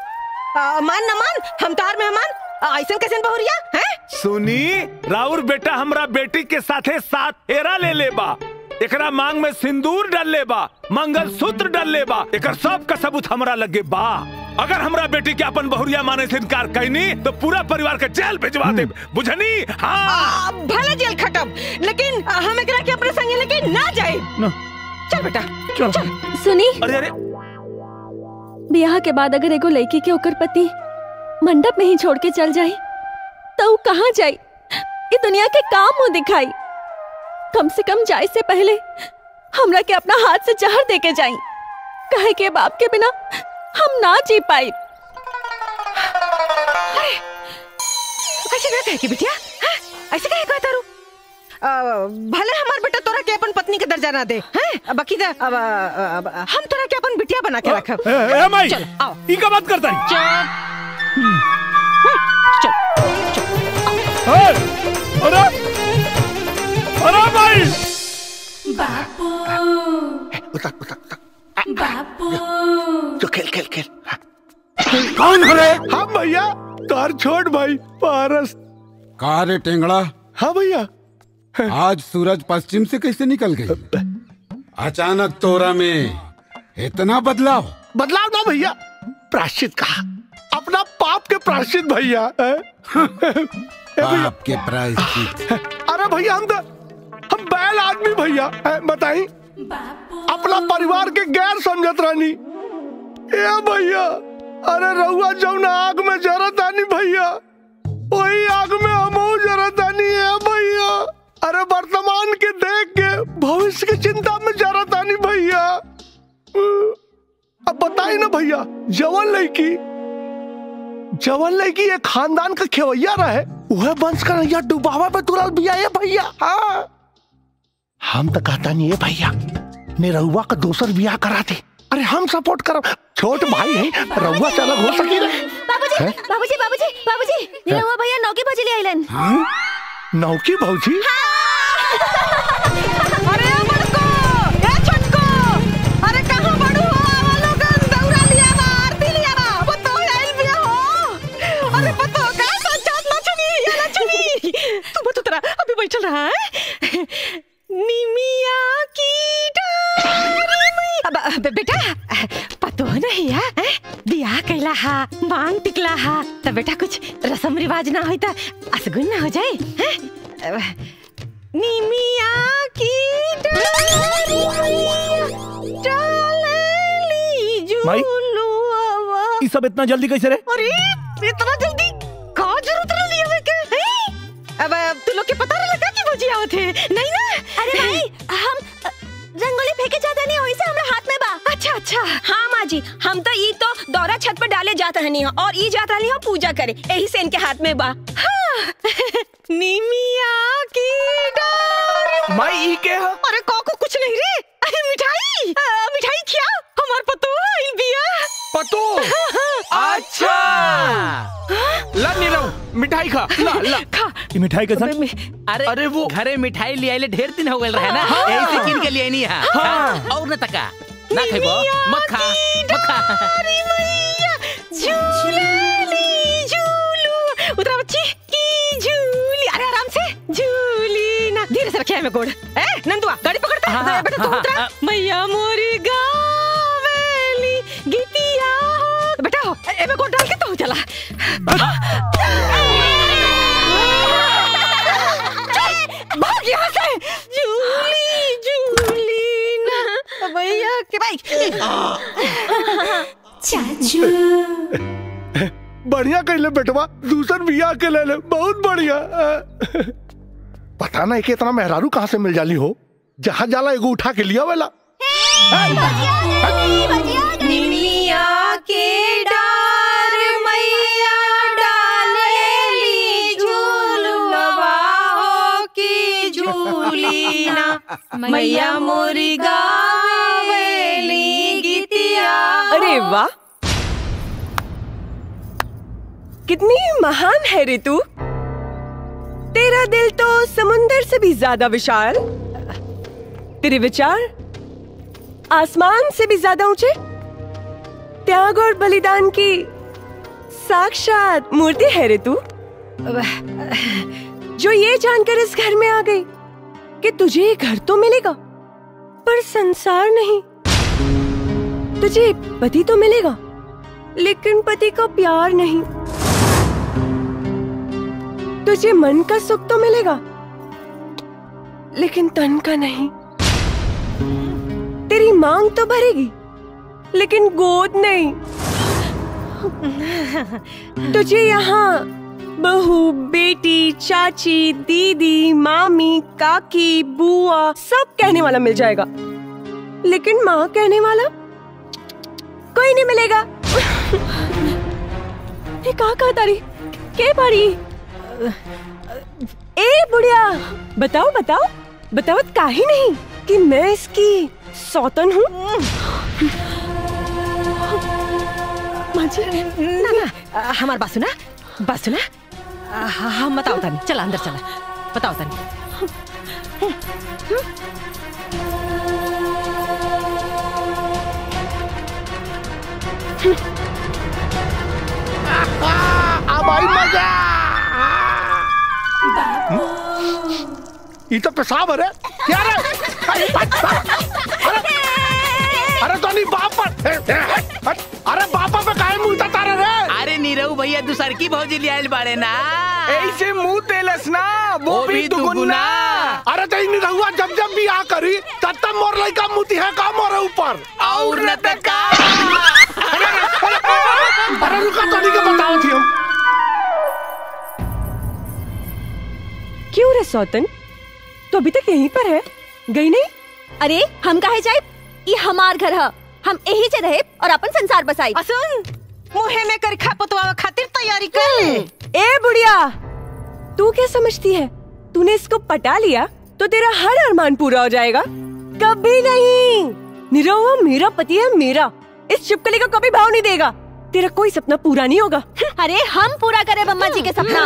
आ, मान न मान हम तार मेहमान। आ, ऐसन कैसन बहुरिया हैं? सुनी राउर बेटा हमरा बेटी के साथे साथ हेरा ले ले बा एकरा मांग में सिंदूर डल ले बा मंगल सूत्र डल ले बा एकर सब का सबूत हमरा लगे बा। अगर हमरा बेटी के अपन बहुरिया माने से इनकार कैनी तो पूरा परिवार के जेल भिजवा दे बुझनी? हाँ। आ, भले जेल खटब लेकिन हम एकरा के अपने संगे लेके ना जाए। चल बेटा चल। सुनी? अरे अरे। ब्याह के बाद अगर एगो लड़की के ओकर पति मंडप में ही छोड़ के चल जाए तो कहाँ जाई? ये दुनिया के काम मुँह दिखाई। कम से कम जाए से पहले हमरा के अपना हाथ से जहर दे के जाई। कहे के बाप के बिना हम ना जी पाई ऐसे ना कहे कि बिटिया? हाँ? ऐसे कहे कहता रू भले हमार बेटा तोरा के अपन पत्नी के दर्जा ना दे हैं? बाकी तो अब, हम तोरा के अपन बिटिया बना के रखब। ए, ए, माई चल आओ। ई का बात करता है चल। ए, अरे अरे भाई जो खेल खेल खेल। कौन हो? रे हम भैया तार छोट भाई पारस। कहा रे टेंगड़ा। हाँ भैया। आज सूरज पश्चिम से कैसे निकल गई? अचानक तोरा में इतना बदलाव। बदलाव ना भैया प्राश्चित कहा। अपना पाप के प्राश्चित भैया हैं? पाप के प्रायश्चित। अरे भैया हम तो हम बैल आदमी भैया हैं, बताई अपना परिवार के गैर समझत रानी ए भैया, अरे रहुआ जौन आग में जरत आनी भैया, वही आग में हमहू जरत आनी है भैया। अरे वर्तमान के देख के, भविष्य की चिंता में जरत आनी भैया। अब बताई ना भैया, जवन लड़की जवन लड़की एक खानदान का खेवैया रहे, वह वंश का नैया डुबावा पे तुरल बिया ये भैया। हाँ। हम तो कहता नहीं है भैया ने रहुआ का दोसर बियाह करा दे। अरे हम सपोर्ट करब छोट भाई है रहुआ से अलग हो सकी बाबूजी बाबूजी बाबूजी बाबूजी निरहुआ भैया नौकी भजी ले आइलन। नौकी भौजी? अरे बड़को ए छोटको अरे कहाँ बड़ू हो आवा लोगन दौरा लिया बा आरती लिया बा वो तो आइल बिया हो। अरे पतो का संचात ना चुनी ये ना चुनी तू बत अभी बैठल रहा है? निमिया की अब अब बेटा पतो नहीं है हैं? बियाह कैला हा मांग टिकला हा तो बेटा कुछ रस्म रिवाज ना त असगुन ना हो जाए हैं? निमिया की माई? ये सब इतना जल्दी कैसे रे अरे इतना जल्दी का ज़रूरत रही हमें के हैं? अब अब तू लोग के पता नहीं लगा कि भौजी आवत है नहीं ना? अरे भाई हम रंगोली फेंके जाता नहीं वैसे हमरा हाथ में बा। अच्छा अच्छा। हाँ माँ जी हम तो ई तो दौरा छत पर डाले जाता नहीं हो और ई जाता नहीं हो पूजा करे यही से इनके हाथ में बा। [LAUGHS] निमिया की डारी। माई ई के ह अरे को कुछ नहीं रे? मिठाई? अ, मिठाई क्या? हमार पतो आइल बिया। पतो [LAUGHS] अच्छा। ला नीलम मिठाई खा। ला ला। ये मिठाई के साथ अरे अरे वो घरे मिठाई ले आइले ढेर दिन हो गए रहे ना। हाँ। यही से किन के लिए नहीं है। हाँ। हाँ, और न तका। ना खेबो। मत खा मत खा झूलेली झूलू उतरा बच्ची की झूली। अरे आराम से। झूली ना। धीरे से रखिए हमें गोड़। ए नंदुआ गाड़ी पकड़ता हाँ, हाँ, बेटा तू हाँ, उतरा। हाँ। मैया मोरी गावेली गीतिया हो। बेटा हो। ए में गोड़ डाल के तू चला। भाग यहाँ से। झूली झूली ना। भैया के भाई? चाचू। [LAUGHS] बढ़िया कहले बेटवा दूसर बिया के ले ले बहुत बढ़िया। पता नहीं कि इतना मेहरारू कहाँ से मिल जाली हो। जहाँ जाला एगो उठा के लिया वाला। निमिया के डार मैया डालेली झूलवा हो की झूली ना। मैया मोरी गावेली गीतिया। अरे वाह कितनी महान है रे तू तेरा दिल तो समुंदर से भी ज़्यादा विशाल। तेरे विचार आसमान से भी ज़्यादा ऊँचे। त्याग और बलिदान की साक्षात मूर्ति है रे तू जो ये जानकर इस घर में आ गई कि तुझे घर तो मिलेगा, पर संसार नहीं। तुझे पति तो मिलेगा, लेकिन पति का प्यार नहीं। तुझे मन का सुख तो मिलेगा, लेकिन तन का नहीं। तेरी मांग तो भरेगी, लेकिन गोद नहीं। तुझे यहाँ बहू, बेटी, चाची, दीदी, मामी, काकी, बुआ, सब कहने वाला मिल जाएगा। लेकिन माँ कहने वाला कोई नहीं मिलेगा। ये कहा कहा तारी? के बारी? ए बुढ़िया बताओ बताओ बताओ काहे नहीं कि मैं इसकी सौतन हूँ ना हमार बात सुना बात सुना हाँ हम बताओ तानी चला अंदर चला बताओ तानी अब आई मज़ा ये तो पेशाब है क्या रे? अरे अरे, अरे तो नहीं बाप पर अरे बापा पे काहे मुँह तारे रे? अरे नीरव भैया दूसर की भौजी लियाल बाड़े ना। ऐसे मुँह तेलस ना वो भी दुगुना। अरे तो इन रहुआ जब जब भी आ करी तब तब मोर लइका मुती है का मोरे ऊपर? और न त का। अरे रुका तो नहीं के बताओ थी क्यों रे सौतन? तो अभी तक यहीं पर है। गई नहीं? अरे हम काहे जाए ये हमार घर है। हम यही से रहे और अपन संसार बसाई। असुन मुहे में कर खा पतवा खातिर तैयारी कर ले। ए बुढ़िया! तू क्या समझती है? तूने इसको पटा लिया तो तेरा हर अरमान पूरा हो जाएगा। कभी नहीं! निरहुआ मेरा पति है मेरा। इस छिपकली का कभी भाव नहीं देगा। तेरा कोई सपना पूरा नहीं होगा। [LAUGHS] अरे हम पूरा करे बम्मा जी के सपना।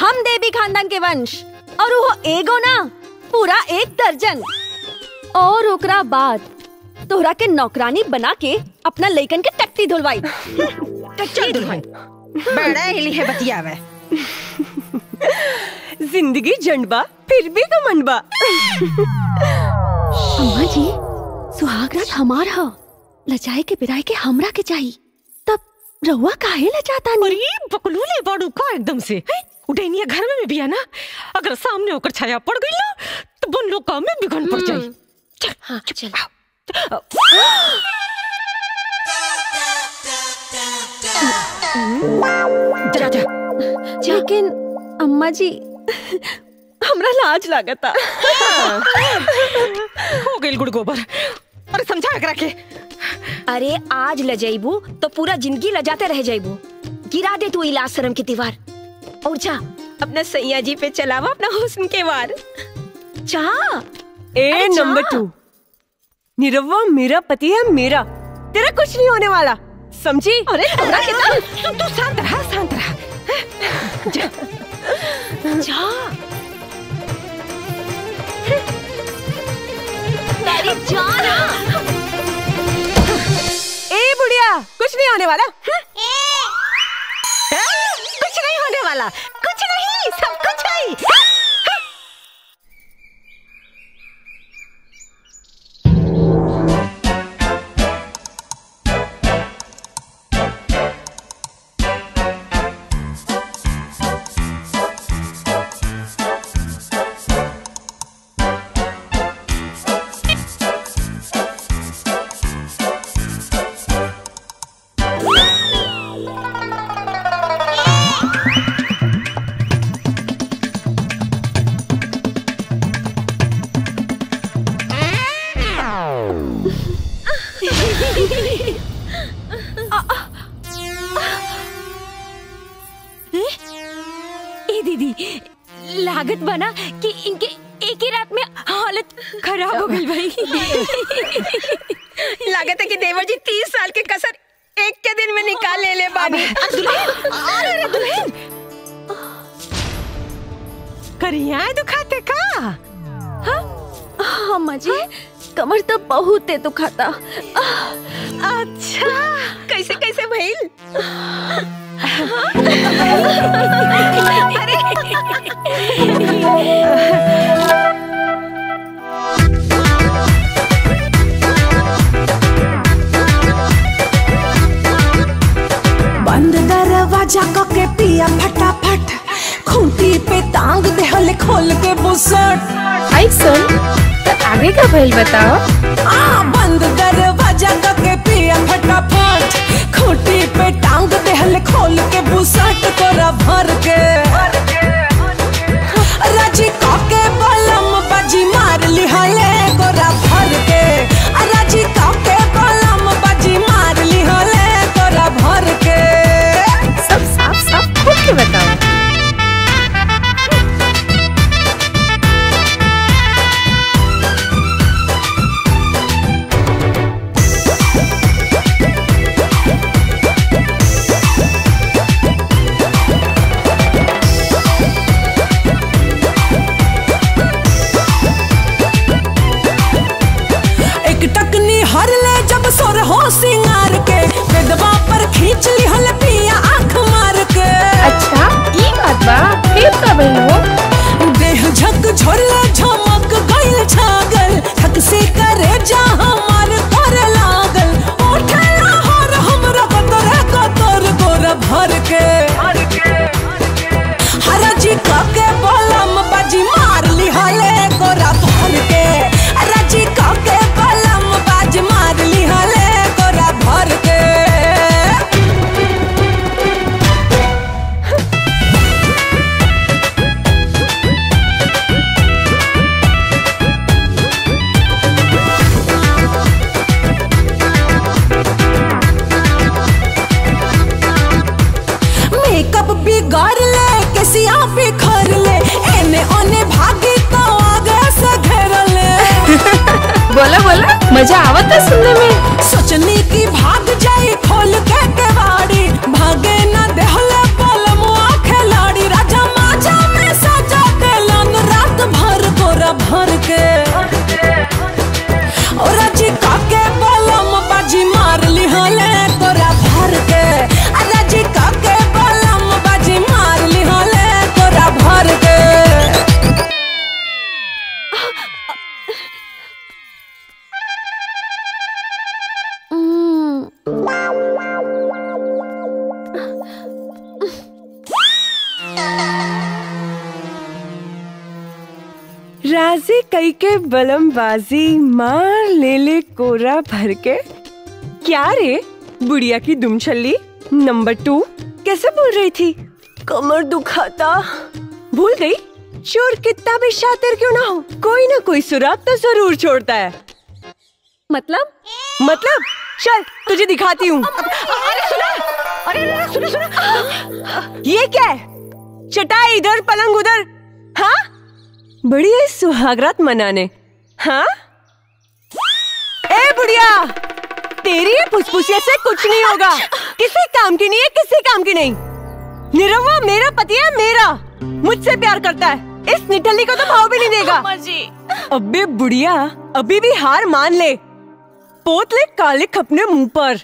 हम देवी खानदान के वंश। और वो एगो ना? पूरा एक दर्जन। और ओकरा बाद तोहरा के नौकरानी बना के अपना लइकन के टट्टी धुलवाई। चल दुल्हन बड़ा हिली है बतियावे। ज़िंदगी जंडबा फिर भी घमंडबा अम्मा जी सुहागरात हमार ह। लचाए के बिराए के हमरा के चाहिए तब रहुआ काहे लचाता नहीं अरे बकलूले बड़ू का एकदम से? हैं? उडैनिया घर में भी है ना? अगर सामने होकर छाया पड़ गई ना तो बन लोग काम में बिगड़ पड़ जाए चल हाँ चल। जा जा लेकिन अम्मा जी हमरा लाज लागता। हो। गई गुड़ गोबर अरे समझा करा के। अरे आज ल जाइबू तो पूरा ज़िंदगी लजाते रह जाइबू गिरा दे तू इलाज शर्म की दीवार। और जा अपना सैया जी पे चलावा अपना हुस्न के वार। जा ए अच्छा। Number two. निरवा मेरा पति है मेरा। तेरा कुछ नहीं होने वाला। समझी? अरे तू तू शांत रहा शांत रहा। जा, जा। ए बुढ़िया कुछ नहीं होने वाला। ए वाला। कुछ नहीं सब कुछ है! じ。बाजी मार ले ले कोरा भर के। क्या रे? बुढ़िया की दुम छल्ली नंबर टू कैसे बोल रही थी? कमर दुखाता। भूल गई? चोर कितना भी शातिर क्यों ना हो? कोई ना कोई सुराग तो ज़रूर छोड़ता है। मतलब? मतलब? चल, तुझे दिखाती हूँ। ये क्या है? चटाई इधर, पलंग उधर। हाँ? बड़ी है सुहागरात मनाने। हाँ? ए बुढ़िया! तेरी ये फुसफुसिया से कुछ नहीं होगा। अच्छा। किसी काम की नहीं है किसी काम की नहीं। निरवा मेरा पति है मेरा। मुझसे प्यार करता है। इस निठली को तो भाव भी नहीं देगा। अबे बुढ़िया अभी भी हार मान ले। पोत ले काले खपने मुँह पर।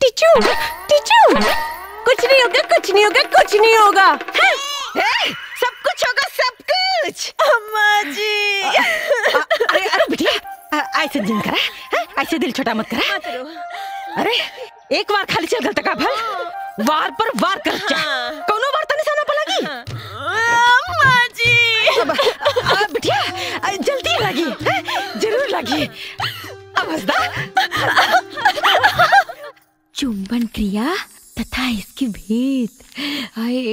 टीचू टीचू! कुछ नहीं होगा कुछ नहीं होगा कुछ नहीं होगा। हाँ। है? है? कुछ होगा सब कुछ अम्मा जी अरे अरे बिटिया ऐसे दिन करा हैं? ऐसे दिल छोटा मत करा अरे एक बार खाली चल गलता का भल वार पर वार कर जा कोनो बार तो निशाना पलगी अम्मा जी बिटिया जल्दी लगी हैं? ज़रूर लगी अवस्था चुंबन क्रिया तथा इसके भेद आए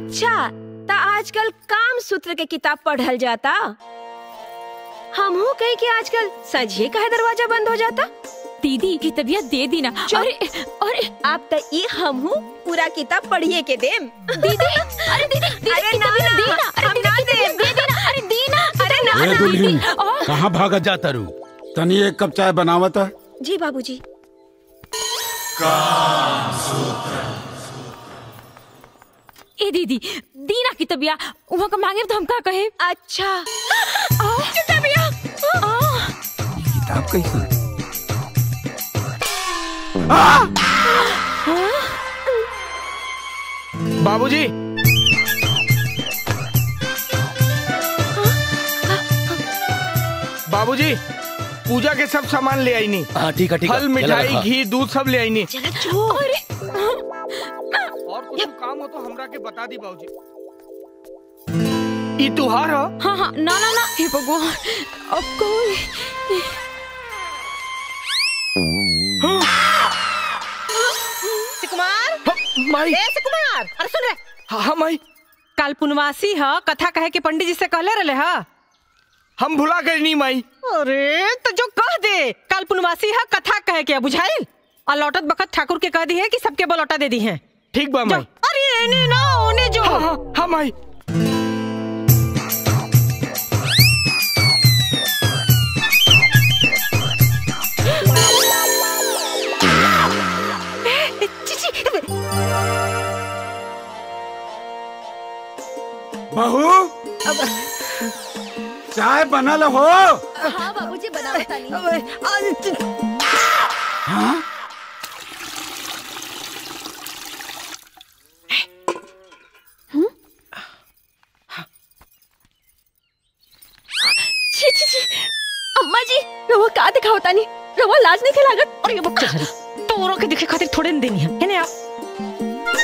अच्छा ता आजकल काम सूत्र के किताब पढ़ल जाता। हमहू कहे कि आजकल सजिए का दरवाज़ा बंद हो जाता। दीदी की तबीयत दे दी ना। अरे अरे। आप तो ये हमहू पूरा किताब पढ़िए के देम। दीदी अरे दीदी दीदी ना तबीयत दी ना ना। अरे दीदी ना की तबीयत देम। दे देना अरे दी ना अरे ना ए ना दुल्हन कहाँ भागत जाता रू? तनी एक कप चाय बनावत है। जी बाबूजी। ए दीदी दीना की तबिया वहाँ का मांगे तो हम का कहे अच्छा। तबिया किताब कैसे बाबूजी। बाबूजी। पूजा के सब सामान ले आई नी हाँ ठीक है ठीक है। फल मिठाई घी दूध सब ले आई नी अरे और कुछ काम हो तो हमरा के बता दी बाबूजी। ई तुहार हो? हाँ हाँ ना ना ना। हे भगवान अब कोई सुकुमार? माई। ए सुकुमार अरे सुन रे। हाँ हाँ माई। कल पुनवासी ह कथा कहे के पंडित जी से कहले रहे ह। हम भुला गए नहीं माई। अरे तो जो कह दे कल पुनवासी है कथा कह के बुझाइल और लौटत बखत ठाकुर के कह दी है कि सबके बलौटा दे दी है। ठीक बा माई। अरे एने ना ओने जो। हाँ हाँ हाँ माई। बहू? चाय बनल हो। हाँ बाबूजी बना हाँ? छी छी छी। अम्मा जी रवा का दिखाओ तानी? रवा लाज नहीं खिलागत अरे ये बच्चा तोरों के दिखे खातिर थोड़े न देनी है है ना आप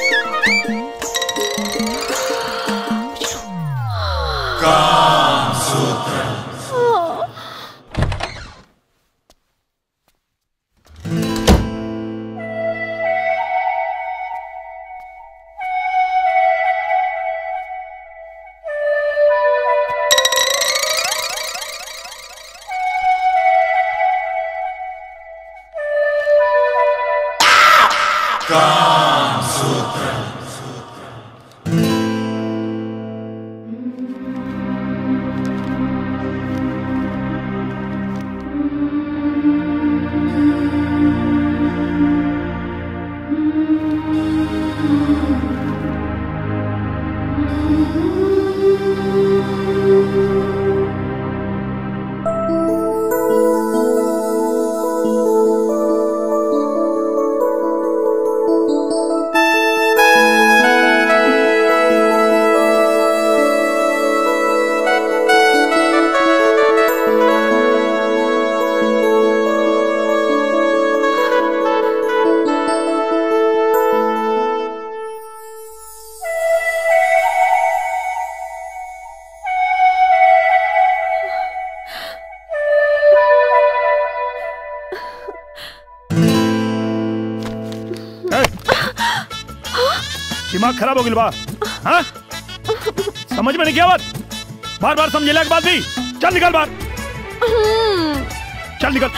खराब हो गई बा हाँ? समझ में नहीं क्या बात? बार बार समझेला के बाद भी। चल निकल बाहर। चल निकल।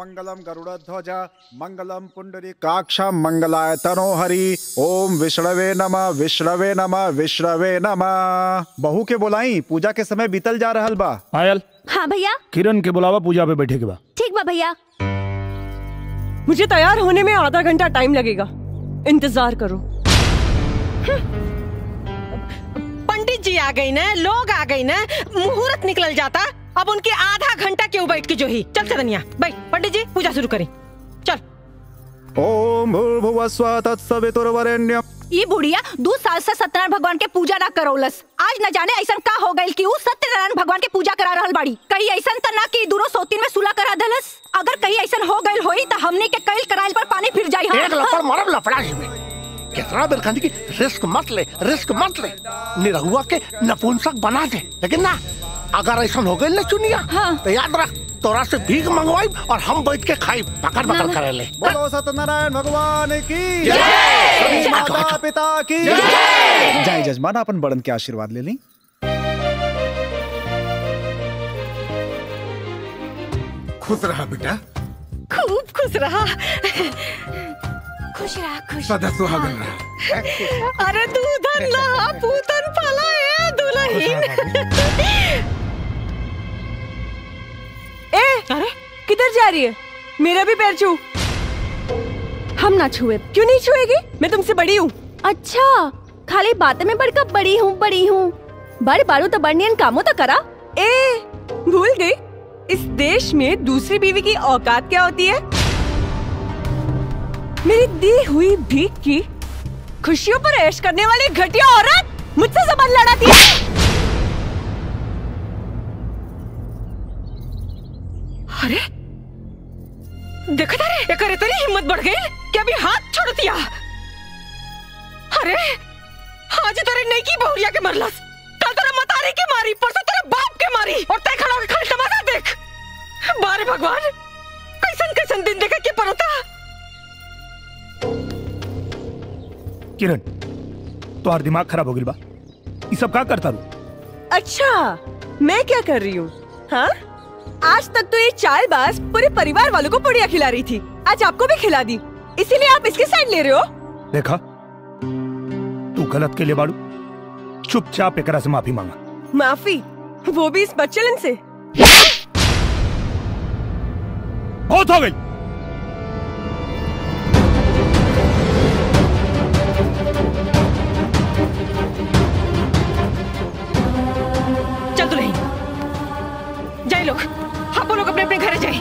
मंगलम गरुड़ध्वज मंगलम पुंडरीकाक्ष मंगलाय तनोहरि। ओम विष्णवे नमः विष्णवे नमः विष्णवे नमः। बहू के बोलाई पूजा के समय बीतल जा रहल बा। पायल हाँ भैया। किरण के बुलावा पूजा पे बैठे के बा। ठीक बा भैया। मुझे तैयार होने में आधा घंटा टाइम लगेगा। इंतज़ार करो। पंडित जी आ गई ना लोग आ गई ना मुहूर्त निकल जाता। अब उनके आधा घंटा क्यों बैठ के जो ही चल चलनिया भाई पंडित जी पूजा शुरू करें। चल। ओम भूर्भुवः ये बुढ़िया दो साल से सत्यनारायण भगवान के पूजा ना करौलस आज न जाने ऐसा का हो गइल कि सत्यनारायण भगवान के पूजा करा रहा बाड़ी। कहीं ऐसा त ना कि दूरो सोतीन में सुला करा दलस अगर कहीं ऐसा हो गइल होई त हमने के कईल कराइल पर पानी फिर जाई एक लपड़ मारब लफड़ा में। कितना देर कहती की रिस्क मत ले रिस्क मत ले। निरहुआ के नपुंसक बना दे। लेकिन ना अगर ऐसा हो गए ना चुनिया। हाँ। तो याद रख तोरा से भीख मंगवाई और हम बैठ के खाई। पकड़ पकड़ करे ले। बोलो सत्यनारायण भगवान की। जय। माता पिता की। जय। जय जजमान अपन बड़न के आशीर्वाद ले ली। खुश रहा बेटा। खूब खुश रहा। खुश रहा खुश सदा सुहागन रहा अरे दूधन लहा पूतन फला ए दुल्हन। ए अरे किधर जा रही है? मेरा भी पैर छू। हम ना छुए। क्यों नहीं छुएगी? मैं तुमसे बड़ी हूँ। अच्छा खाली बातें में बढ़कर बड़ी हूँ बड़ी हूँ। बड़ बारू तो बड़नियन कामों तो करा। ए भूल गई। इस देश में दूसरी बीवी की औकात क्या होती है? मेरी दी हुई भीख की खुशियों पर ऐश करने वाली घटिया औरत मुझसे जबान लड़ाती है। अरे, देखा था रे? एक तेरी हिम्मत बढ़ गई? कि अभी हाथ छोड़ दिया? अरे, आज तेरे नहीं की बहुरिया के मरलस। कल तेरे मतारी के मारी, परसों तेरे बाप के मारी, और तय खड़ा होके खाली तमाशा देख। बारे भगवान कैसन कैसन दिन देखा के पड़ता किरण तुम्हार दिमाग खराब हो गई बा। ये सब का करता रू अच्छा मैं क्या कर रही हूँ? हाँ? आज तक तो ये चालबाज पूरे परिवार वालों को पुड़िया खिला रही थी। आज आपको भी खिला दी। इसीलिए आप इसकी साइड ले रहे हो। देखा? तू गलत के लिए बाड़ू चुपचाप एकरा से माफ़ी मांगा। माफ़ी? वो भी इस बच्चलन से? बहुत हो गई। लोग। आप लोग अपने अपने घर जाए।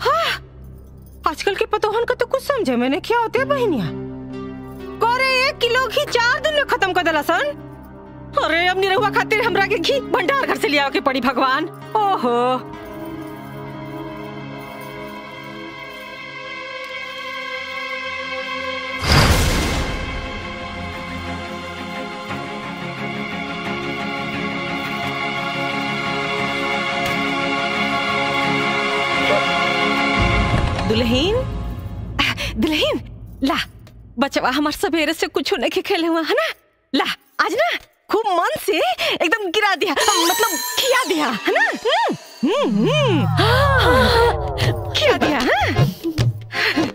हाँ, आजकल के पतोहन का तो कुछ समझे मैंने। क्या होते बहनिया? कोरे एक किलो घी चार दिन में खत्म कर दिला सन। अरे, अब निरहुआ खातिर हमरा के घी भंडार घर से लिया के पड़ी, भगवान। ओहो। दुल्हीन? दुल्हीन, ला, बचवा, हमार सवेरे से कुछ होने के खेले हुआ, है ना? ला, आज ना? खूब मन से एकदम गिरा दिया मतलब खिया दिया है ना हम्म, हम्म, हाँ खिया दिया हाँ हाँ?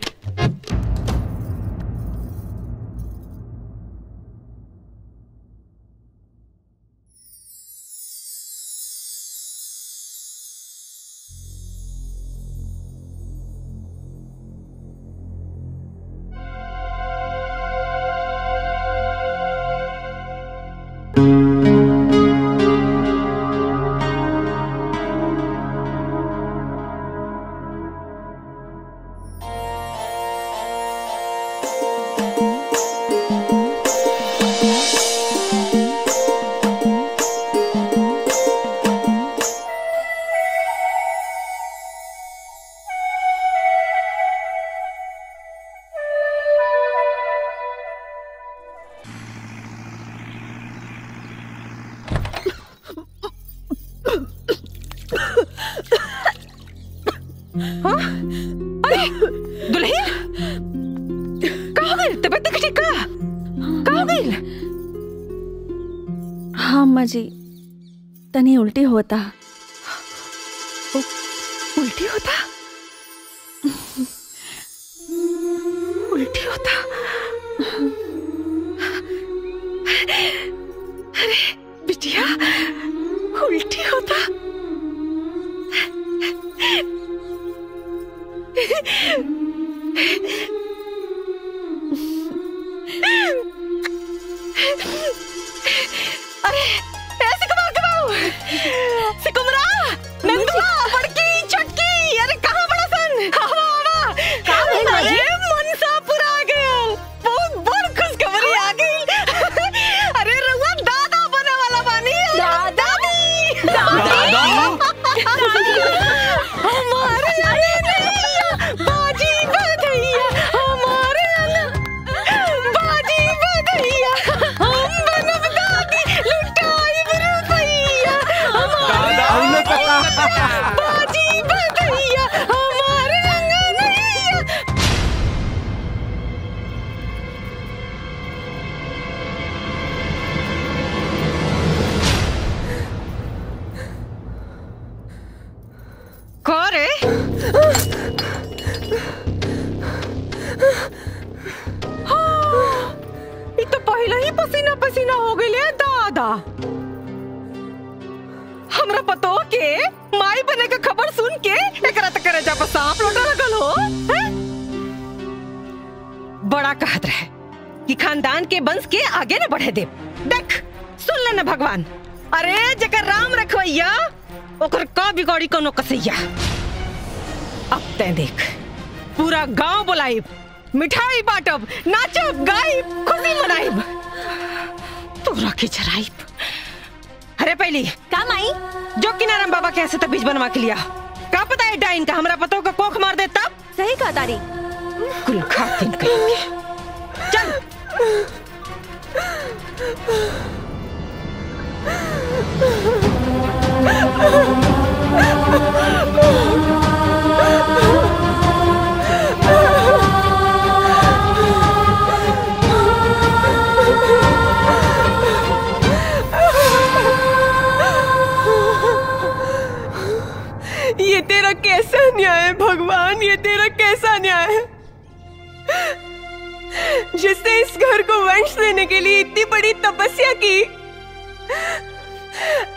जिसने इस घर को वंश देने के लिए इतनी बड़ी तपस्या की,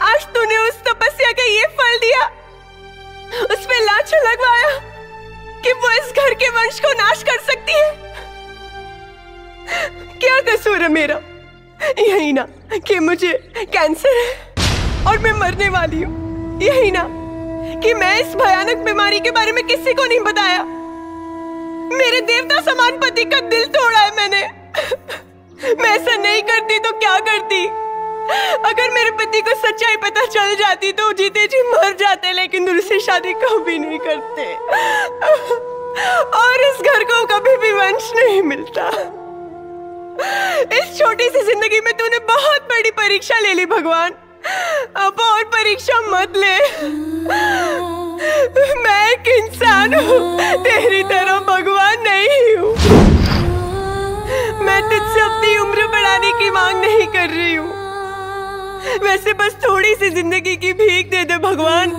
आज तूने उस तपस्या का ये फल दिया। उस पे लाछा लगवाया कि वो इस घर के वंश को नाश कर सकती है। क्या कसूर है मेरा? यही ना कि मुझे कैंसर है और मैं मरने वाली हूँ। यही ना कि मैं इस भयानक बीमारी के बारे में किसी को नहीं बताया। मेरे देवता समान पति का दिल तोड़ा है मैंने। मैं ऐसा नहीं करती तो क्या करती? अगर मेरे पति को सच्चाई पता चल जाती तो जीते जी मर जाते, लेकिन दूसरी शादी कभी नहीं करते। और इस घर को कभी भी वंश नहीं मिलता। इस छोटी सी ज़िंदगी में तूने बहुत बड़ी परीक्षा ले ली, भगवान। अब और परीक्षा मत ले। मैं एक इंसान हूँ। तेरी तरह भगवान नहीं हूँ। मैं तुझसे अपनी उम्र बढ़ाने की मांग नहीं कर रही हूँ। वैसे बस थोड़ी सी ज़िंदगी की भीख दे दे भगवान,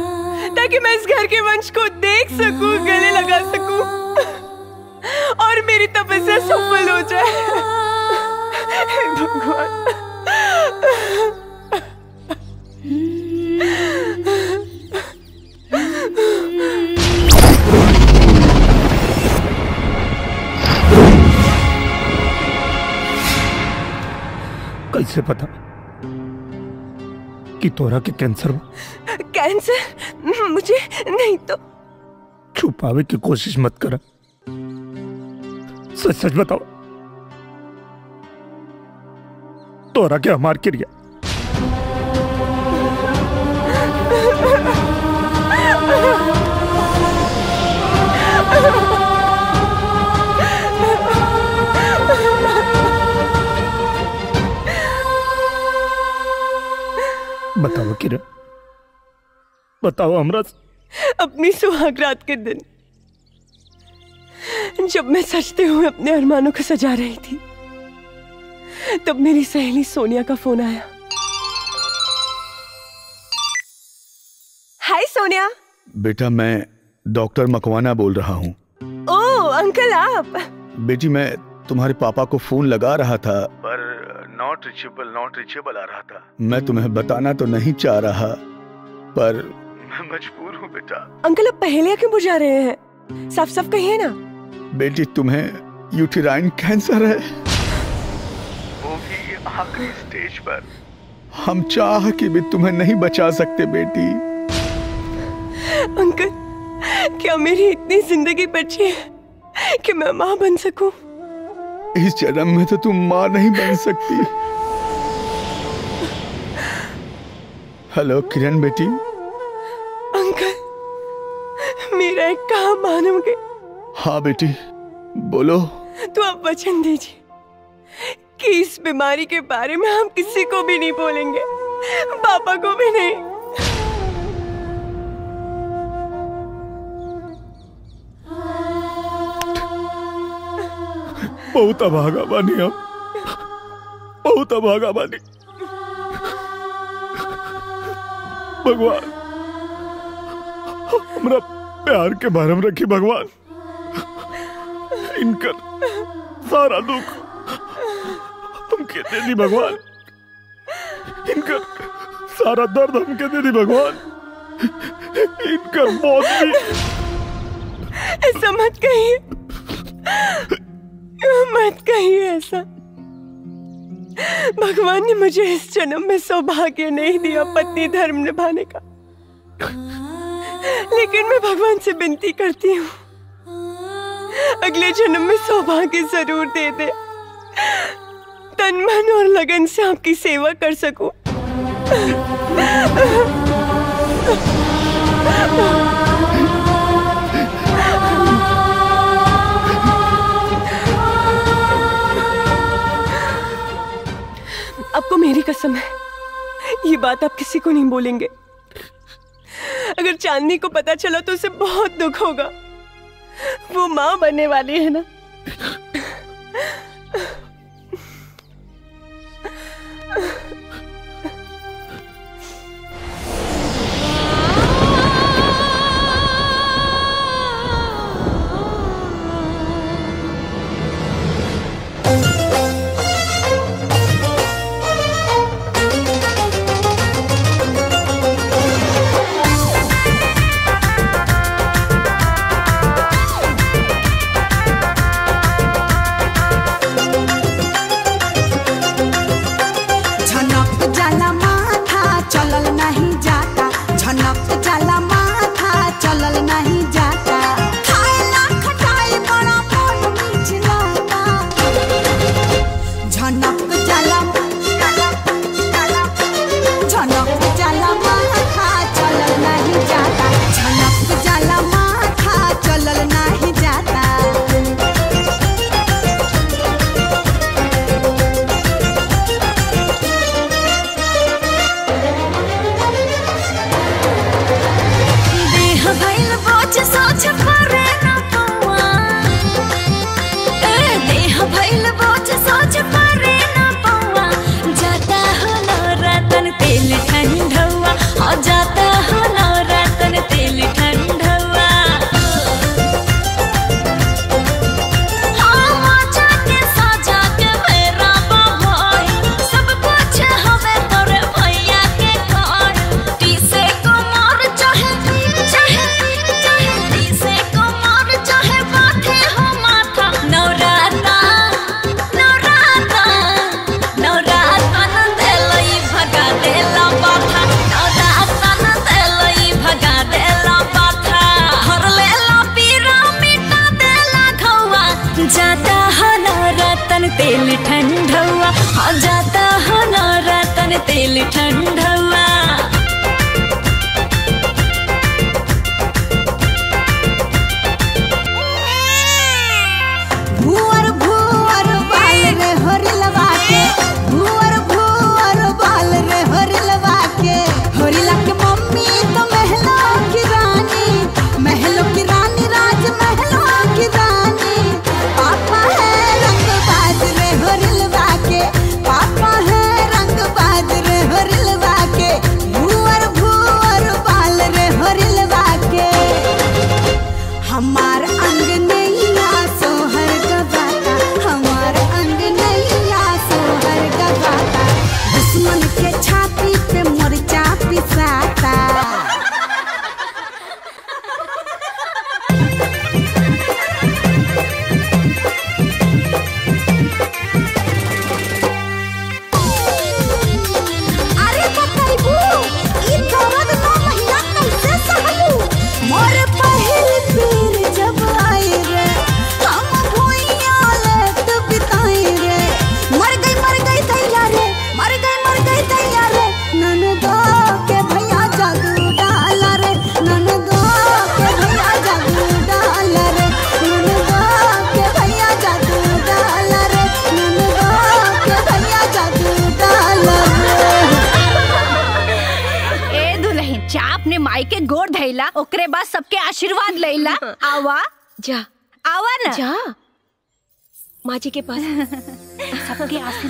ताकि मैं इस घर के वंश को देख सकूँ, गले लगा सकूँ, और मेरी तपस्या सफल हो जाए। भगवान। कैसे पता कि तोरा के कैंसर बा? कैंसर? मुझे नहीं तो। छुपावे की कोशिश मत करा। सच सच बताओ। तोरा के हमार क्रिया बताओ किरण। बताओ हमरा अपनी सुहाग रात के दिन जब मैं सजते हुए अपने अरमानों को सजा रही थी तब मेरी सहेली सोनिया का फ़ोन आया। हाय सोनिया। बेटा मैं डॉक्टर मकवाना बोल रहा हूँ। ओ अंकल आप। बेटी मैं तुम्हारे पापा को फ़ोन लगा रहा था। पर नॉट रिचेबल नॉट रिचेबल आ रहा था। मैं तुम्हें बताना तो नहीं चाह रहा पर मैं मजबूर हूँ बेटा। अंकल अब पहेलियाँ क्यों बुझा रहे हैं? साफ़ साफ़ कहिए ना। बेटी तुम्हें यूटेराइन कैंसर है। वो भी आखिरी स्टेज पर। हम चाह के भी तुम्हें नहीं बचा सकते बेटी। अंकल क्या मेरी इतनी ज़िंदगी बची है कि मैं माँ बन सकूँ? इस जन्म में तो तुम माँ नहीं बन सकती। हेलो किरण बेटी। अंकल मेरा एक काम मानोगे हाँ बेटी बोलो। तो आप वचन दीजिए कि इस बीमारी के बारे में हम किसी को भी नहीं बोलेंगे पापा को भी नहीं। बहुत अभागा बानी हम। बहुत अभागा बानी। भगवान, हमरा प्यार के बारे में रखी भगवान। इनकर सारा दुख हमके दे दी भगवान। इनकर सारा दर्द हमके दे दी भगवान। इनकर मौत भी ऐसा मत कहिए। मत कहिए ऐसा। भगवान ने मुझे इस जन्म में सौभाग्य नहीं दिया पत्नी धर्म निभाने का। लेकिन मैं भगवान से विनती करती हूँ, अगले जन्म में सौभाग्य ज़रूर दे दे। तन, मन और लगन से आपकी सेवा कर सकूँ। आपको मेरी कसम है। ये बात आप किसी को नहीं बोलेंगे। अगर चांदनी को पता चला तो उसे बहुत दुख होगा। वो माँ बनने वाली है ना? la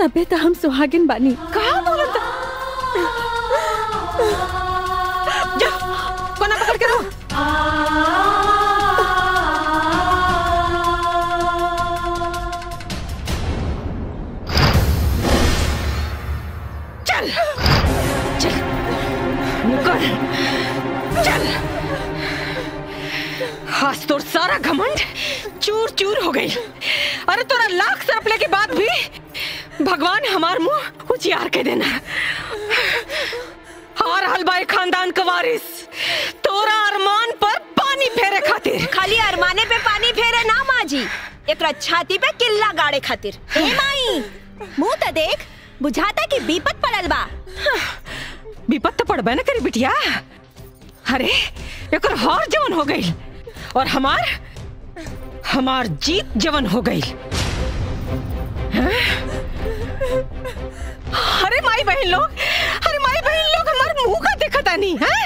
तबे तो हम सुहागिन बानी। कहा बोलत जा? कोना पकड़ के रहो। चल चल निकल चल। आज तो सारा घमंड चूर चूर हो गई। अरे तोरा लाख सरपले के बाद भी भगवान हमार मुँह उजियार के देना। हार हलबाई खानदान का वारिस तोरा अरमान पर पानी फेरे खातिर। खाली अरमाने पे पानी फेरे ना माँ जी एकरा छाती पे किल्ला गाड़े खातिर। ए माई मुँह तो देख बुझाता कि बीपत पड़ल बा। विपत तो पड़बे ना करी बिटिया। अरे एक हार जवन हो गई और हमार हमार जीत जवन हो गई अरे माई बहन लोग अरे माई बहन लोग हमार मुँह का देखा तानी है?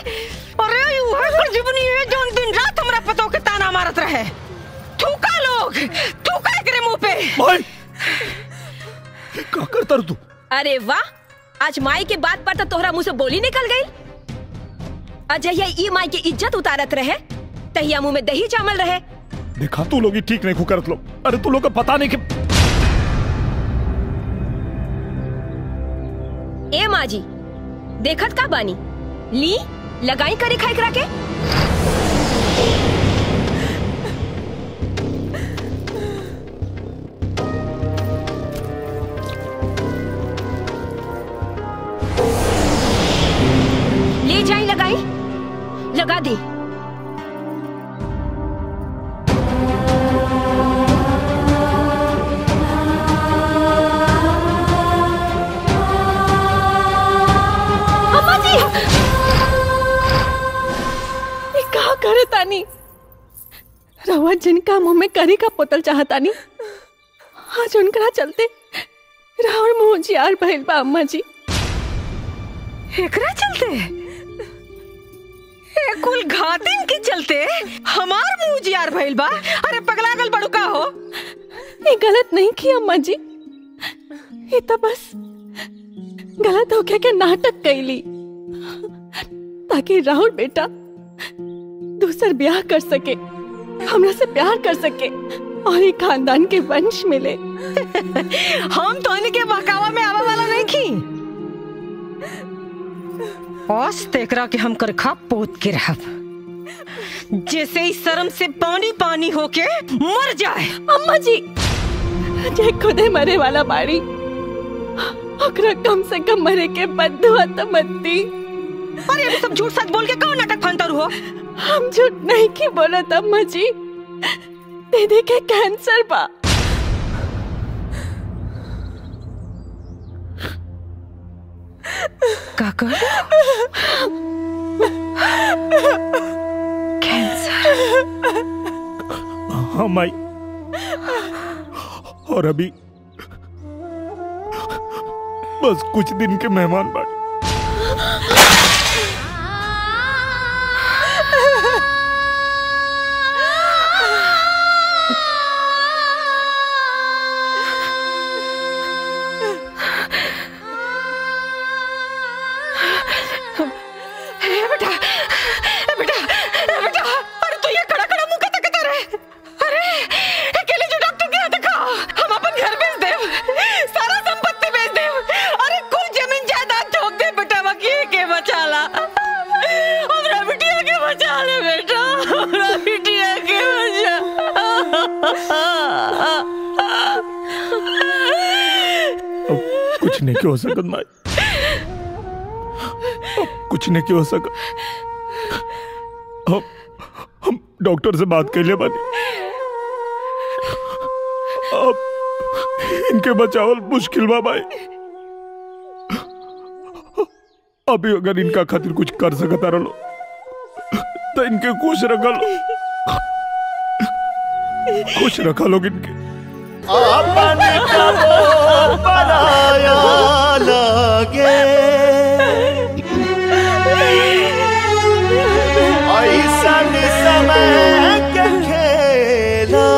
अरे वह कर जीवनी है जो दिन रात हमरा पतो के ताना मारत रहे। थूका लोग थूका एकरे मुँह पे। भाई का करता तू? अरे वाह आज माई के बात पर तो तोहरा मुँह से बोली निकल गई। अजय ई माई की इज़्ज़त उतारत रहे तहिया मुँह में दही जामल रहे। देखा तू लोग ठीक नहीं करत लो अरे तू लोग का पता नहीं कि ए माजी देखत का बानी? ली लगाई करे खाई करा के लगाई लगा दी। करे तानी। रवा जिनका मुँह में करी का पोतल चाहतानी आज उनकरा चलते रावण मुँह जियार भइल बा अम्मा जी। एकरा चलते? ए कुल घातिन के चलते हमार मुँह जियार भइल बा? अरे पगला गल बड़ू का हो? ये गलत नहीं की अम्मा जी। ये तो बस गलत होके के नाटक कैली। ताकि राहुल बेटा दूसर ब्याह कर सके हमरा से प्यार कर सके और एक खानदान के वंश मिले। [LAUGHS] हम तो इनके बहकावा में आवा वाला नहीं की औस तेकरा के हम कर खा पोत के रहब। जैसे ही शर्म से पानी पानी होके मर जाए। अम्मा जी जे खुदे मरे वाला बाड़ी। ओकरा कम से कम मरे के बदुआ तो मत दी अरे सब झूठ सच बोल के कौन नाटक फंतर हो हम झूठ नहीं की बोलत अम्मा जी। दीदी के कैंसर बा। काका? कैंसर? हाँ माई। और अभी बस कुछ दिन के मेहमान बाकी नहीं क्यों सकत माई अब कुछ नहीं क्यों सकत अब हम डॉक्टर से बात कर ले बानी। अब इनके बचावल मुश्किल बा भाई अभी अगर इनका खातिर कुछ कर सकता रहो तो इनके खुश रखा लो। खुश रखा लोग इनके। अपने कबो बनाया लगे। ऐसा समय के खेला।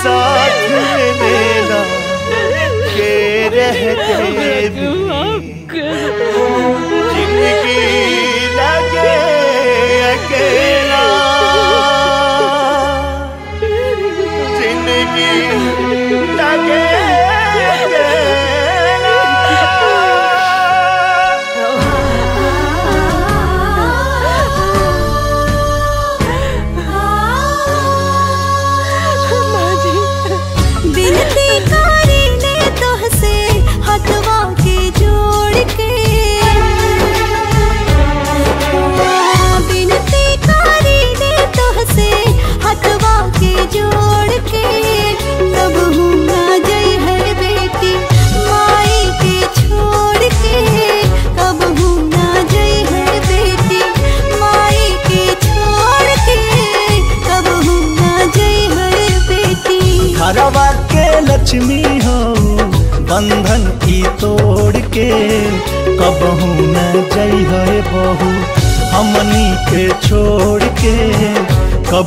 साथ मेला के रहते।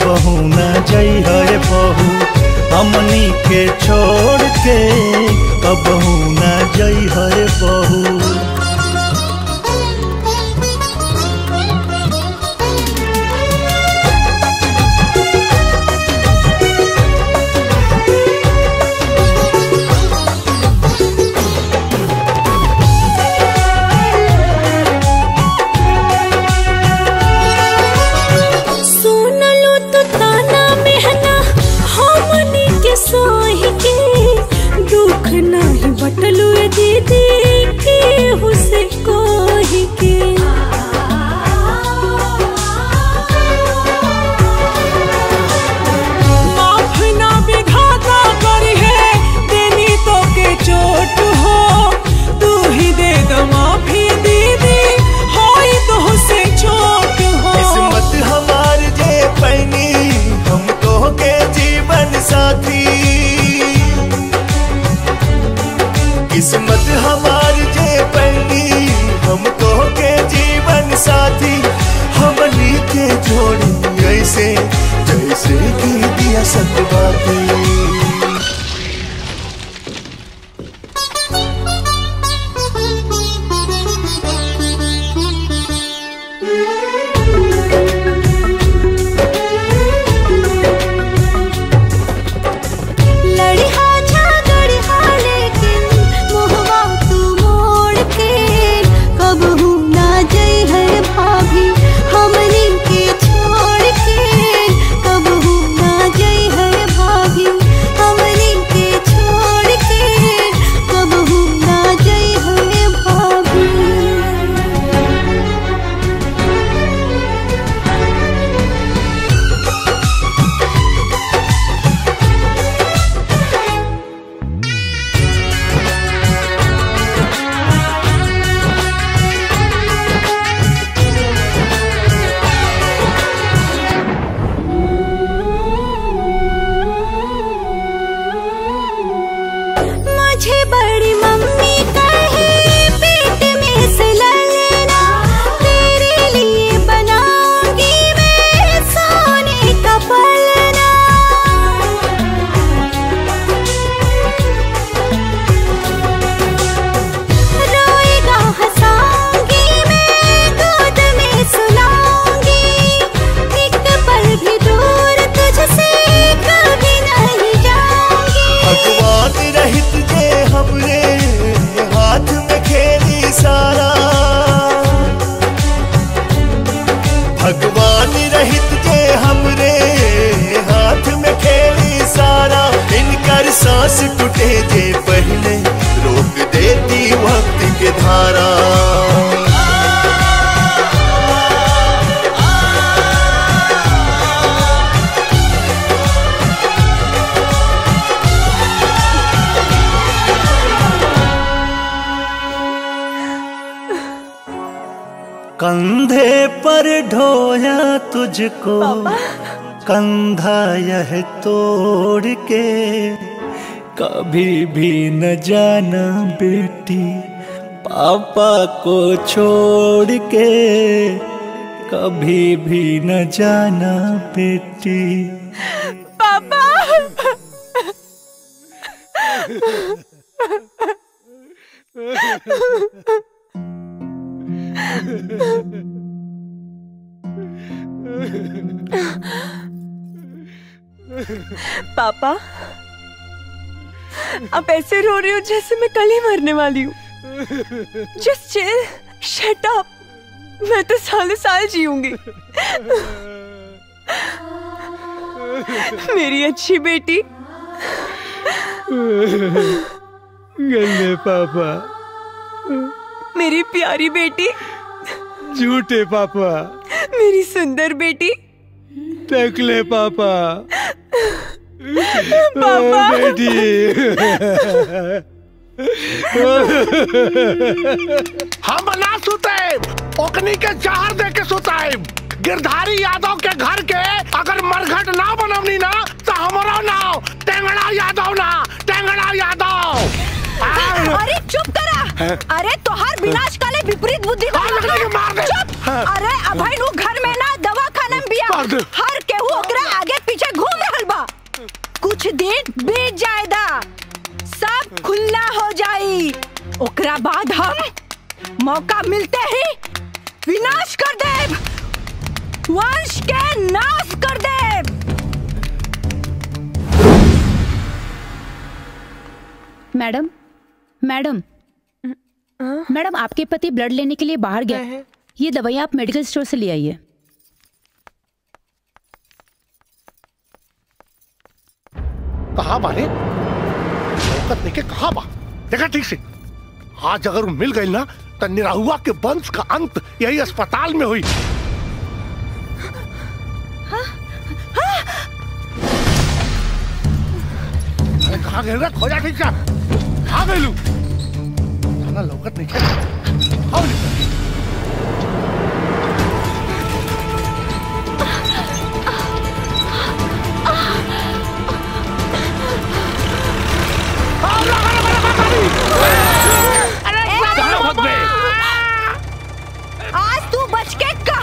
बहू हूँ न जई हरे बहू हमनी के छोड़ तुझको कंधा यह तोड़ के कभी भी न जाना बेटी। पापा को छोड़ के कभी भी न जाना बेटी। पापा। [LAUGHS] पापा आप ऐसे रो रही हो जैसे मैं कल ही मरने वाली हूँ। जस्ट चिल शट अप मैं तो सालों साल जीऊँगी। मेरी अच्छी बेटी। गंदे पापा। मेरी प्यारी बेटी। झूठे पापा। मेरी सुंदर बेटी। टकले पापा। पापा। बेटी। हम ना सुते ओकनी के जहर दे के सुताए गिरधारी यादव के घर के अगर मरघट ना बनवनी ना तो हमारा नाम टेंगड़ा यादव ना टेंगड़ा यादव। अरे चुप करा। अरे तोहार विनाश काले विपरीत बुद्धि मतलब चुप। अरे अभय नु घर में ना दवा खाने में बिया। हर केहू ओकरा आगे पीछे घूम रहल बा। कुछ दिन बीत जाएदा। सब खुला हो जाई। ओकरा बाद हम मौका मिलते ही विनाश कर देब। वंश के नाश कर देब। Madam madam. मैडम आपके पति ब्लड लेने के लिए बाहर गए। ये दवाई आप मेडिकल स्टोर से ले आइए। कहा बाने शौकत लेके कहा बा? देखा ठीक से। आज अगर मिल गई ना तो निराहुआ के वंश का अंत यही अस्पताल में हुई। अरे कहाँ गए खोजा ठीक से। कहाँ गए लू खाना लौकत नहीं है आओ निकल। आज तू बच के कहाँ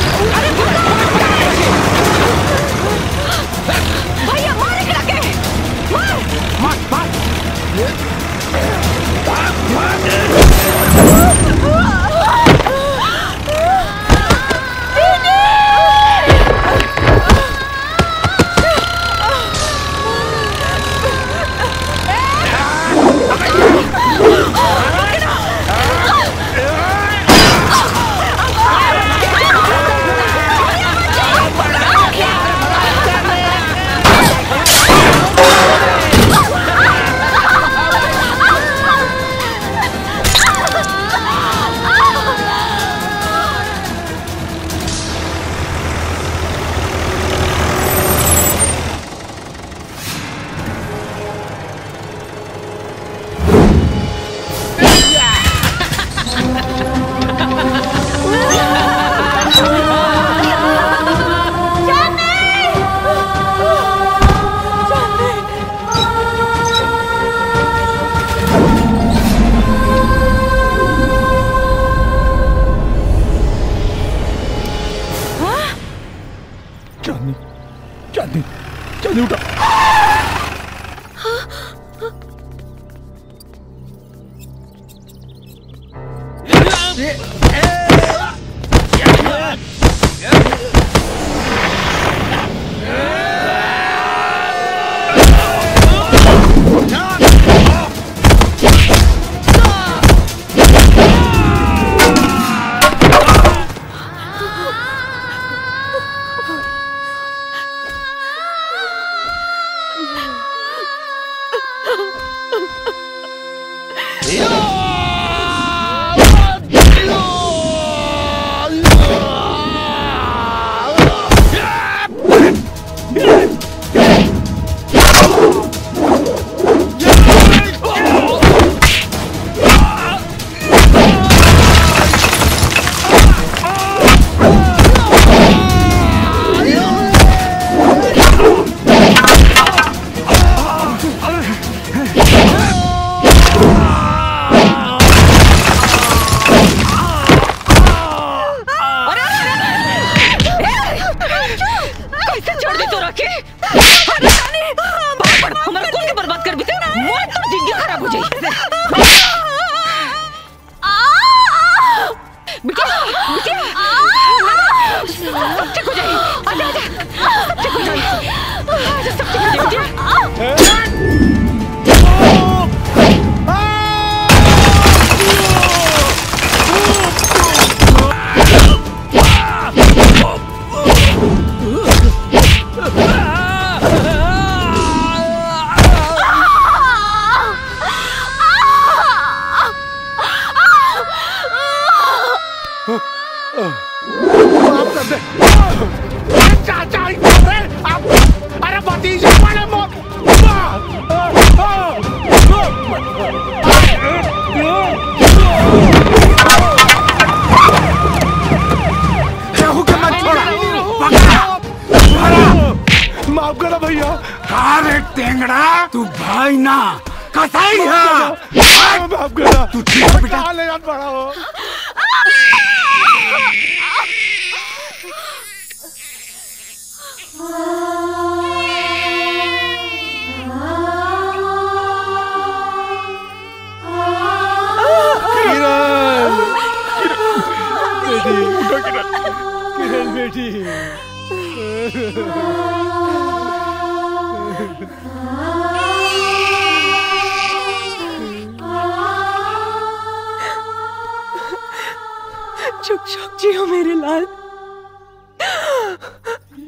शौक जी हो मेरे लाल।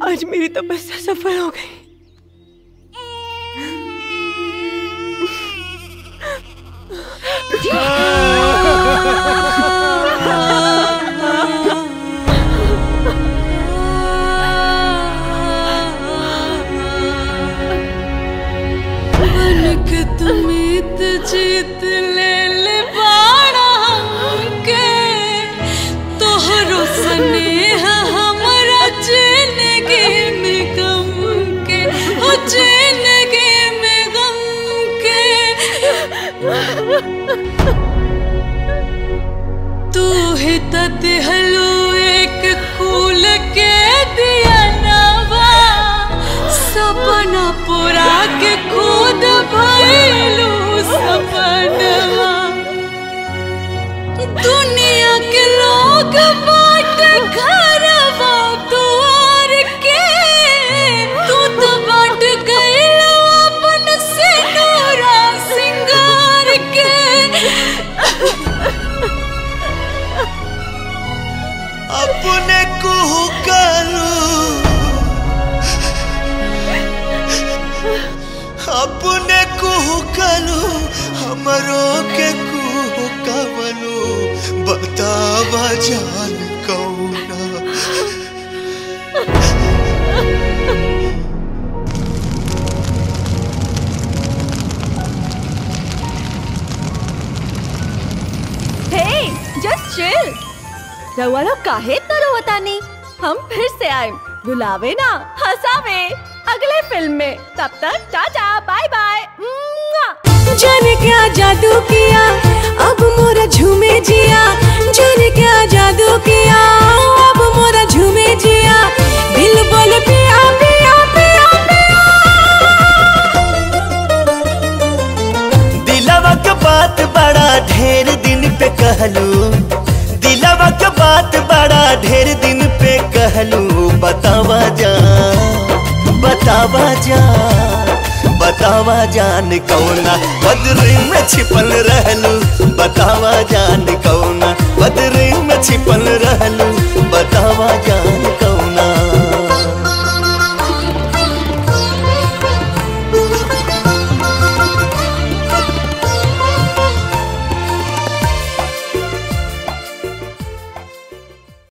आज मेरी तपस्या सफल हो गई।